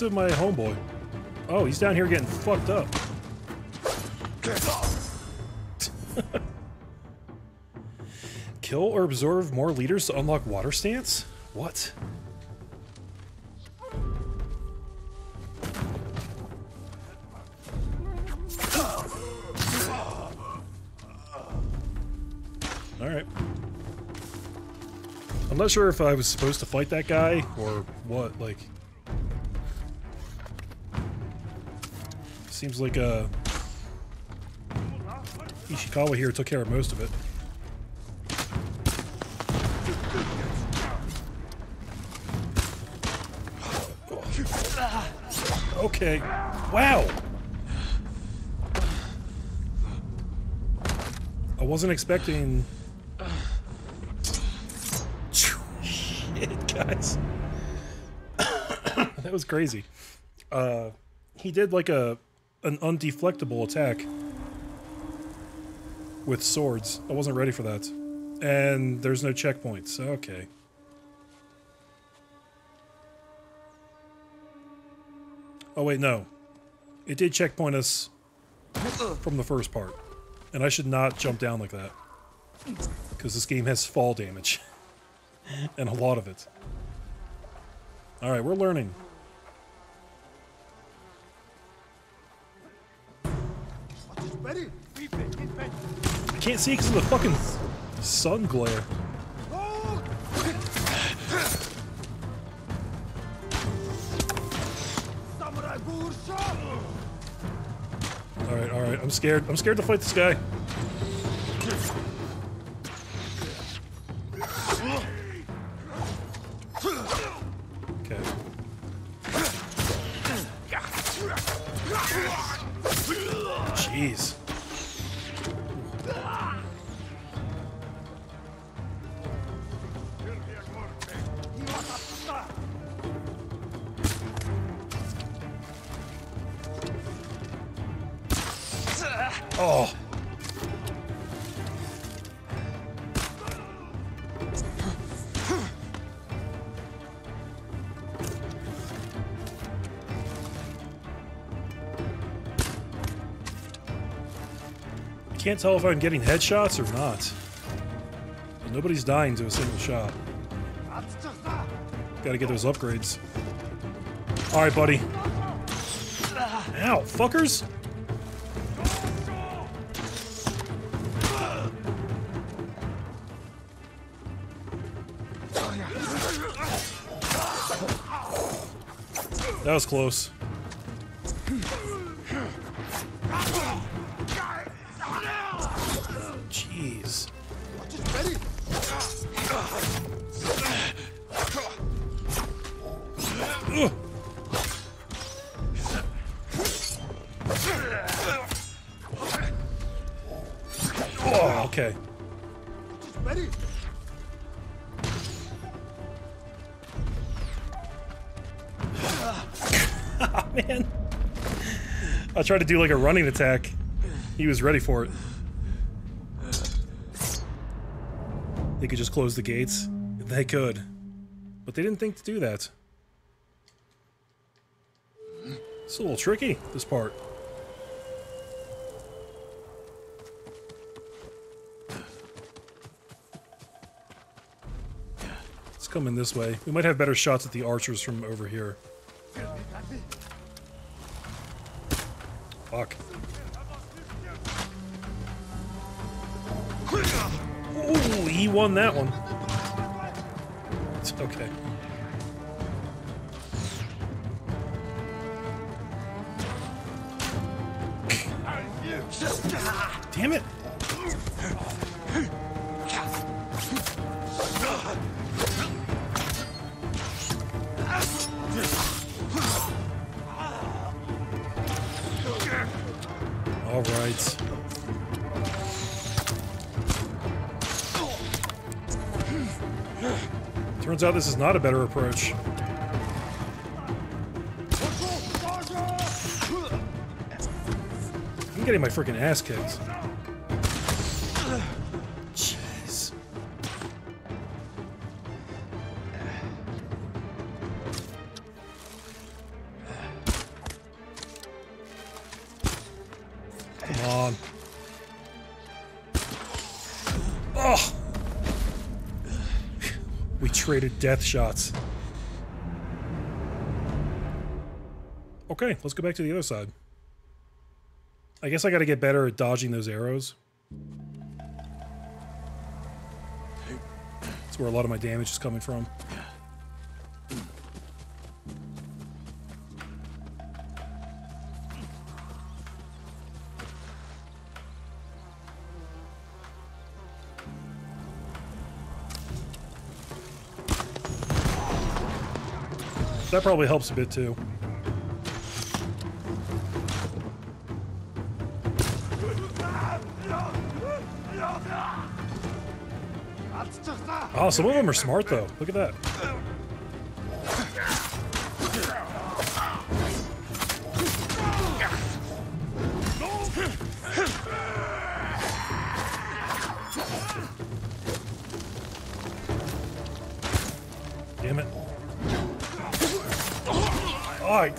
To my homeboy? Oh, he's down here getting fucked up. Kill or absorb more leaders to unlock water stance? What? Alright. I'm not sure if I was supposed to fight that guy or what, like... Seems like, uh... Ishikawa here took care of most of it. Okay. Wow! I wasn't expecting... Shit, guys. that was crazy. Uh, he did like a an undeflectable attack with swords. I wasn't ready for that. And there's no checkpoints. Okay. Oh wait, no. It did checkpoint us from the first part. And I should not jump down like that. Because this game has fall damage. and a lot of it. Alright, we're learning. Can't see because of the fucking sun glare. Alright, alright, I'm scared. I'm scared to fight this guy. Can't tell if I'm getting headshots or not. But nobody's dying to a single shot. Gotta get those upgrades. Alright, buddy. Ow, fuckers! That was close. Tried to do like a running attack. He was ready for it. They could just close the gates. They could. But they didn't think to do that. It's a little tricky, this part. Let's come in this way. We might have better shots at the archers from over here. Fuck. Ooh, he won that one. It's okay. Damn it! All right. Turns out this is not a better approach. I'm getting my freaking ass kicked. Death shots. Okay, let's go back to the other side. I guess I gotta get better at dodging those arrows. That's where a lot of my damage is coming from. That probably helps a bit too. Oh, some of them are smart though. Look at that.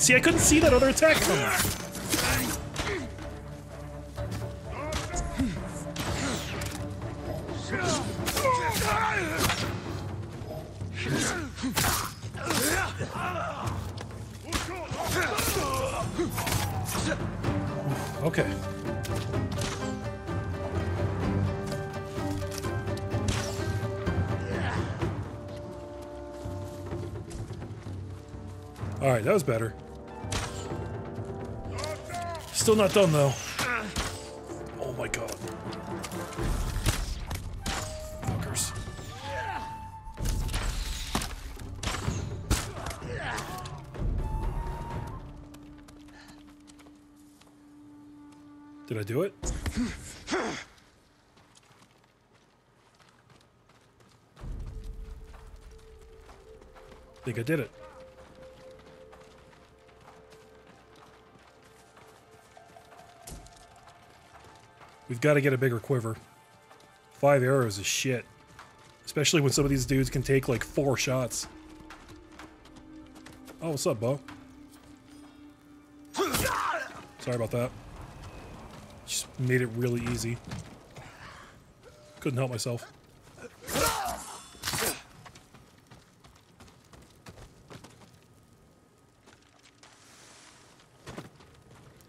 See, I couldn't see that other attack coming. Not done though. Oh my god. Fuckers. Did I do it? I think I did it. We've got to get a bigger quiver. Five arrows is shit. Especially when some of these dudes can take like four shots. Oh, what's up, Bo? Sorry about that. Just made it really easy. Couldn't help myself.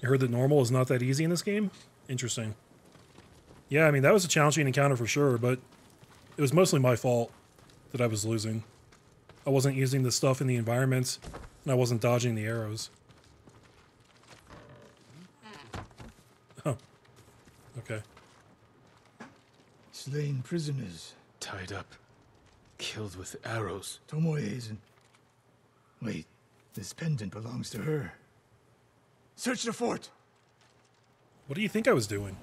You heard that normal is not that easy in this game? Interesting. Yeah, I mean, that was a challenging encounter for sure, but it was mostly my fault that I was losing. I wasn't using the stuff in the environments, and I wasn't dodging the arrows. Oh. Okay. Slain prisoners. Tied up. Killed with arrows. Tomoe Wait, this pendant belongs to her. Search the fort! What do you think I was doing?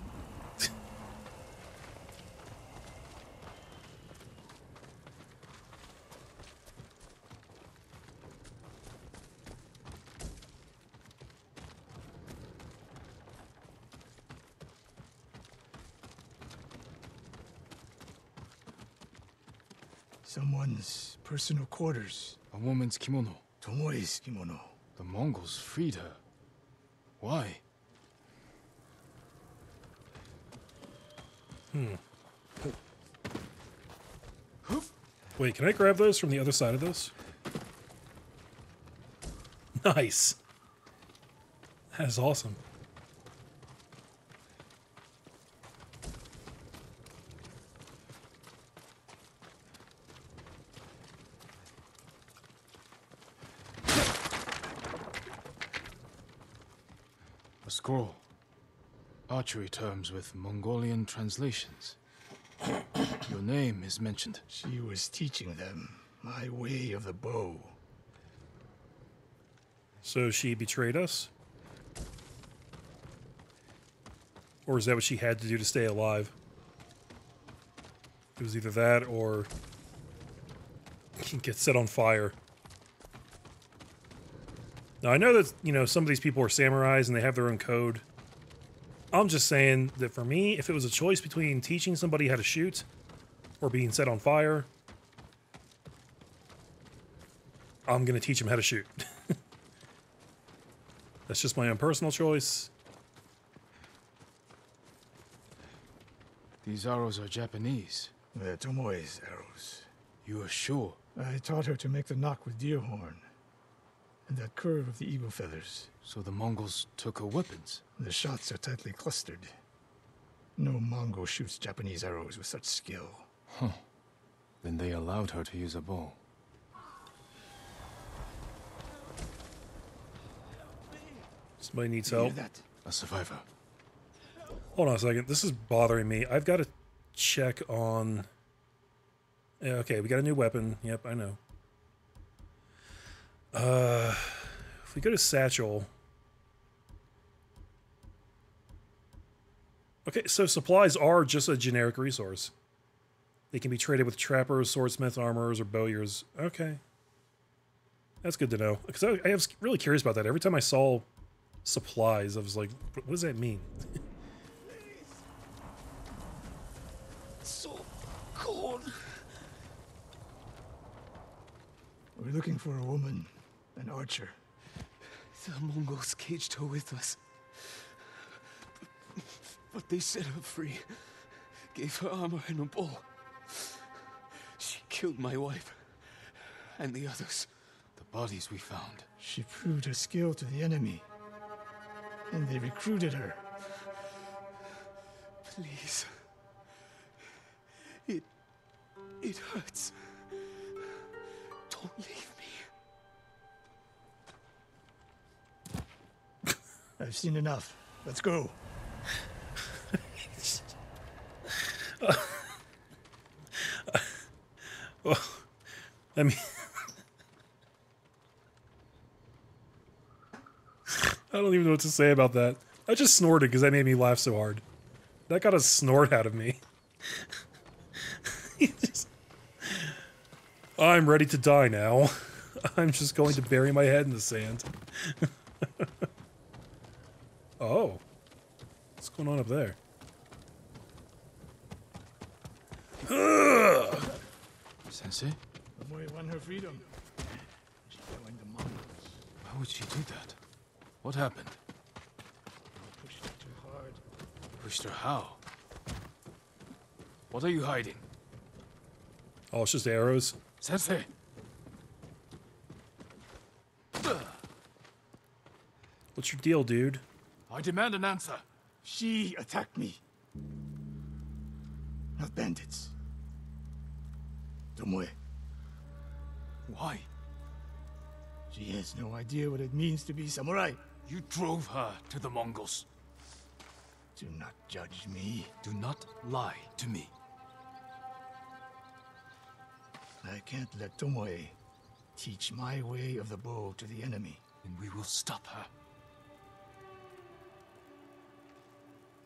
Someone's personal quarters. A woman's kimono. Tomoe's kimono. The Mongols freed her. Why? Hmm. Wait, can I grab those from the other side of this? Nice. That is awesome. A scroll. Archery terms with Mongolian translations. Your name is mentioned. She was teaching them my way of the bow. So she betrayed us? Or is that what she had to do to stay alive? It was either that or get set on fire. Now I know that, you know, some of these people are samurais and they have their own code. I'm just saying that for me, if it was a choice between teaching somebody how to shoot or being set on fire, I'm going to teach them how to shoot. That's just my own personal choice. These arrows are Japanese. They're Tomoe's arrows. You are sure? I taught her to make the nock with deer horn. And that curve of the eagle feathers. So the Mongols took her weapons? The shots are tightly clustered. No Mongol shoots Japanese arrows with such skill. Huh. Then they allowed her to use a bow. Somebody needs help. that? A survivor. Hold on a second. This is bothering me. I've got to check on. Yeah, okay, we got a new weapon. Yep, I know. Uh, if we go to satchel. Okay, so supplies are just a generic resource. They can be traded with trappers, swordsmiths, armorers, or bowyers. Okay. That's good to know. Because I, I was really curious about that. Every time I saw supplies, I was like, what does that mean? So cold. We're looking for a woman, an archer. The Mongols caged her with us. But they set her free. Gave her armor and a bow. She killed my wife. And the others. The bodies we found. She proved her skill to the enemy. And they recruited her. Please. It. It hurts. Don't leave I've seen enough. Let's go. well, I mean, I don't even know what to say about that. I just snorted because that made me laugh so hard. That got a snort out of me. Just- I'm ready to die now. I'm just going to bury my head in the sand. oh. What's going on up there? Ugh. Sensei? Tomoe won her freedom. She joined the Mongols. Why would she do that? What happened? Pushed her too hard. Pushed her how? What are you hiding? Oh, it's just arrows. Sensei! What's your deal, dude? I demand an answer. She attacked me. Not bandits. Tomoe. Why? She has no idea what it means to be samurai. You drove her to the Mongols. Do not judge me. Do not lie to me. I can't let Tomoe teach my way of the bow to the enemy. Then we will stop her.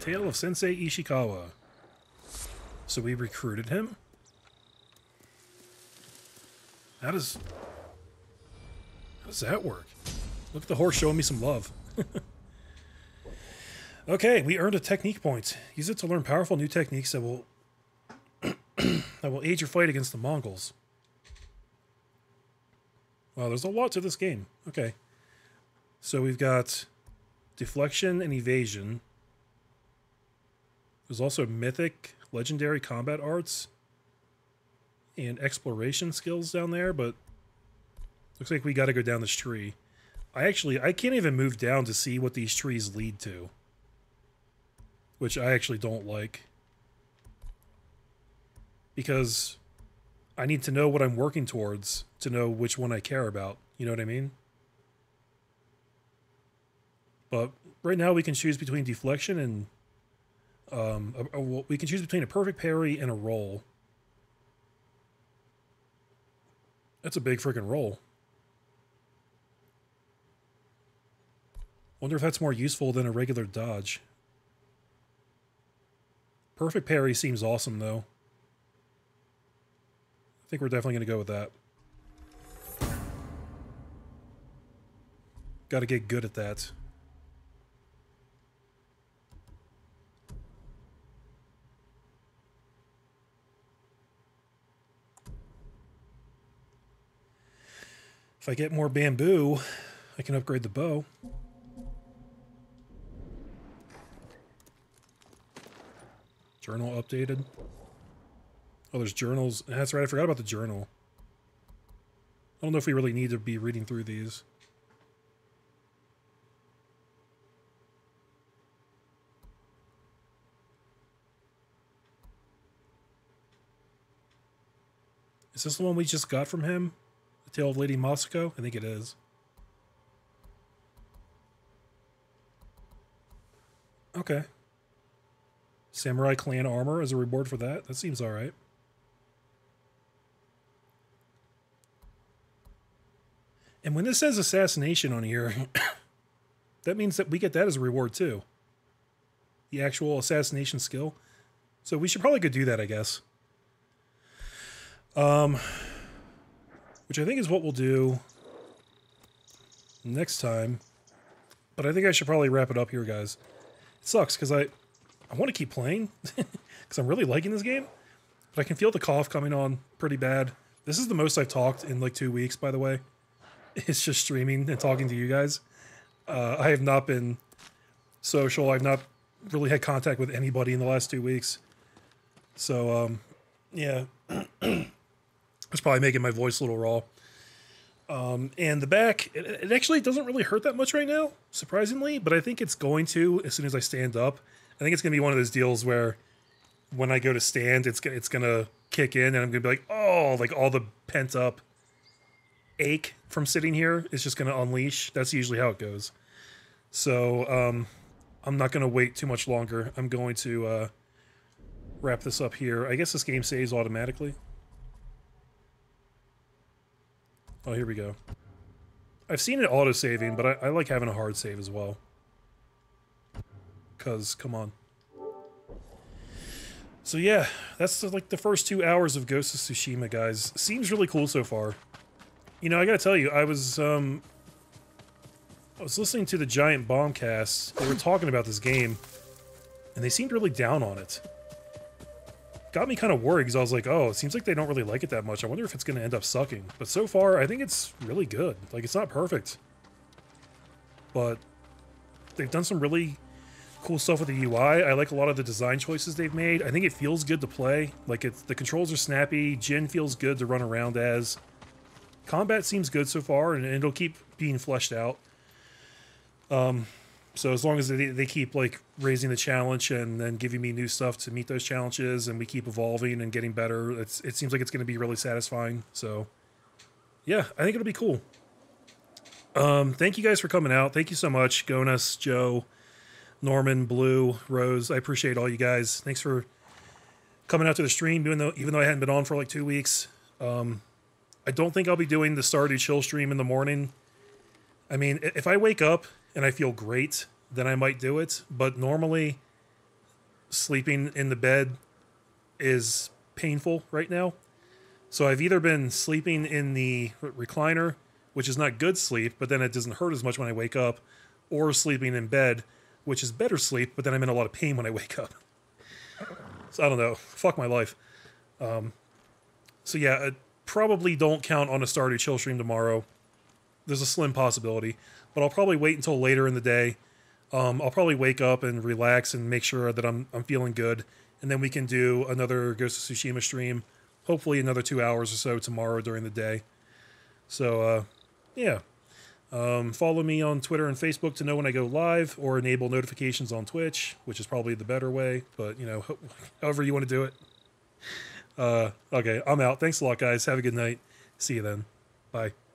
Tale of Sensei Ishikawa. So we recruited him? How does... How does that work? Look at the horse showing me some love. okay, we earned a technique point. Use it to learn powerful new techniques that will... that will aid your fight against the Mongols. Wow, there's a lot to this game. Okay. So we've got deflection and evasion. There's also mythic, legendary combat arts, and exploration skills down there, but looks like we got to go down this tree. I actually, I can't even move down to see what these trees lead to, which I actually don't like. Because I need to know what I'm working towards to know which one I care about. You know what I mean? But right now we can choose between deflection and um, a, a- we can choose between a perfect parry and a roll. That's a big freaking roll. Wonder if that's more useful than a regular dodge. Perfect parry seems awesome though. I think we're definitely going to go with that. Got to get good at that. If I get more bamboo, I can upgrade the bow. Journal updated. Oh, there's journals. That's right, I forgot about the journal. I don't know if we really need to be reading through these. Is this the one we just got from him? Tale of Lady Masako? I think it is. Okay. Samurai clan armor as a reward for that. That seems alright. And when this says assassination on here, that means that we get that as a reward too. The actual assassination skill. So we should probably go do that, I guess. Um, which I think is what we'll do next time. But I think I should probably wrap it up here, guys. It sucks because I, I want to keep playing because I'm really liking this game. But I can feel the cough coming on pretty bad. This is the most I've talked in like two weeks, by the way. It's just streaming and talking to you guys. Uh, I have not been social. I've not really had contact with anybody in the last two weeks. So, um, yeah. It's probably making my voice a little raw. Um, and the back, it, it actually doesn't really hurt that much right now, surprisingly, but I think it's going to as soon as I stand up. I think it's going to be one of those deals where when I go to stand, it's, it's going to kick in and I'm going to be like, oh, like all the pent up ache from sitting here is just going to unleash. That's usually how it goes. So um, I'm not going to wait too much longer. I'm going to uh, wrap this up here. I guess this game saves automatically. Oh, here we go. I've seen it auto saving, but I, I like having a hard save as well. Cause come on. So yeah, that's like the first two hours of Ghost of Tsushima, guys. Seems really cool so far. You know, I gotta tell you, I was um, I was listening to the Giant Bombcast. They were talking about this game, and they seemed really down on it. Got me kind of worried because I was like, oh, it seems like they don't really like it that much. I wonder if it's going to end up sucking. But so far, I think it's really good. Like, it's not perfect. But they've done some really cool stuff with the UI. I like a lot of the design choices they've made. I think it feels good to play. Like it's the controls are snappy. Jin feels good to run around as. Combat seems good so far, and it'll keep being fleshed out. Um, so as long as they, they keep like raising the challenge and then giving me new stuff to meet those challenges, and we keep evolving and getting better, it's it seems like it's going to be really satisfying. So, yeah, I think it'll be cool. Um, thank you guys for coming out. Thank you so much, Gonas, Joe, Norman, Blue, Rose. I appreciate all you guys. Thanks for coming out to the stream, even though even though I hadn't been on for like two weeks. Um, I don't think I'll be doing the Stardew Chill stream in the morning. I mean, if I wake up and I feel great, then I might do it. But normally, sleeping in the bed is painful right now. So I've either been sleeping in the recliner, which is not good sleep, but then it doesn't hurt as much when I wake up, or sleeping in bed, which is better sleep, but then I'm in a lot of pain when I wake up. So I don't know. Fuck my life. Um, so yeah, uh, probably don't count on a Stardew Chill stream tomorrow. There's a slim possibility, but I'll probably wait until later in the day. Um, I'll probably wake up and relax and make sure that I'm I'm feeling good, and then we can do another Ghost of Tsushima stream. Hopefully, another two hours or so tomorrow during the day. So uh, yeah. Um, follow me on Twitter and Facebook to know when I go live, or enable notifications on Twitch, which is probably the better way. But you know, ho- however you want to do it. Uh, okay, I'm out. Thanks a lot, guys. Have a good night. See you then. Bye.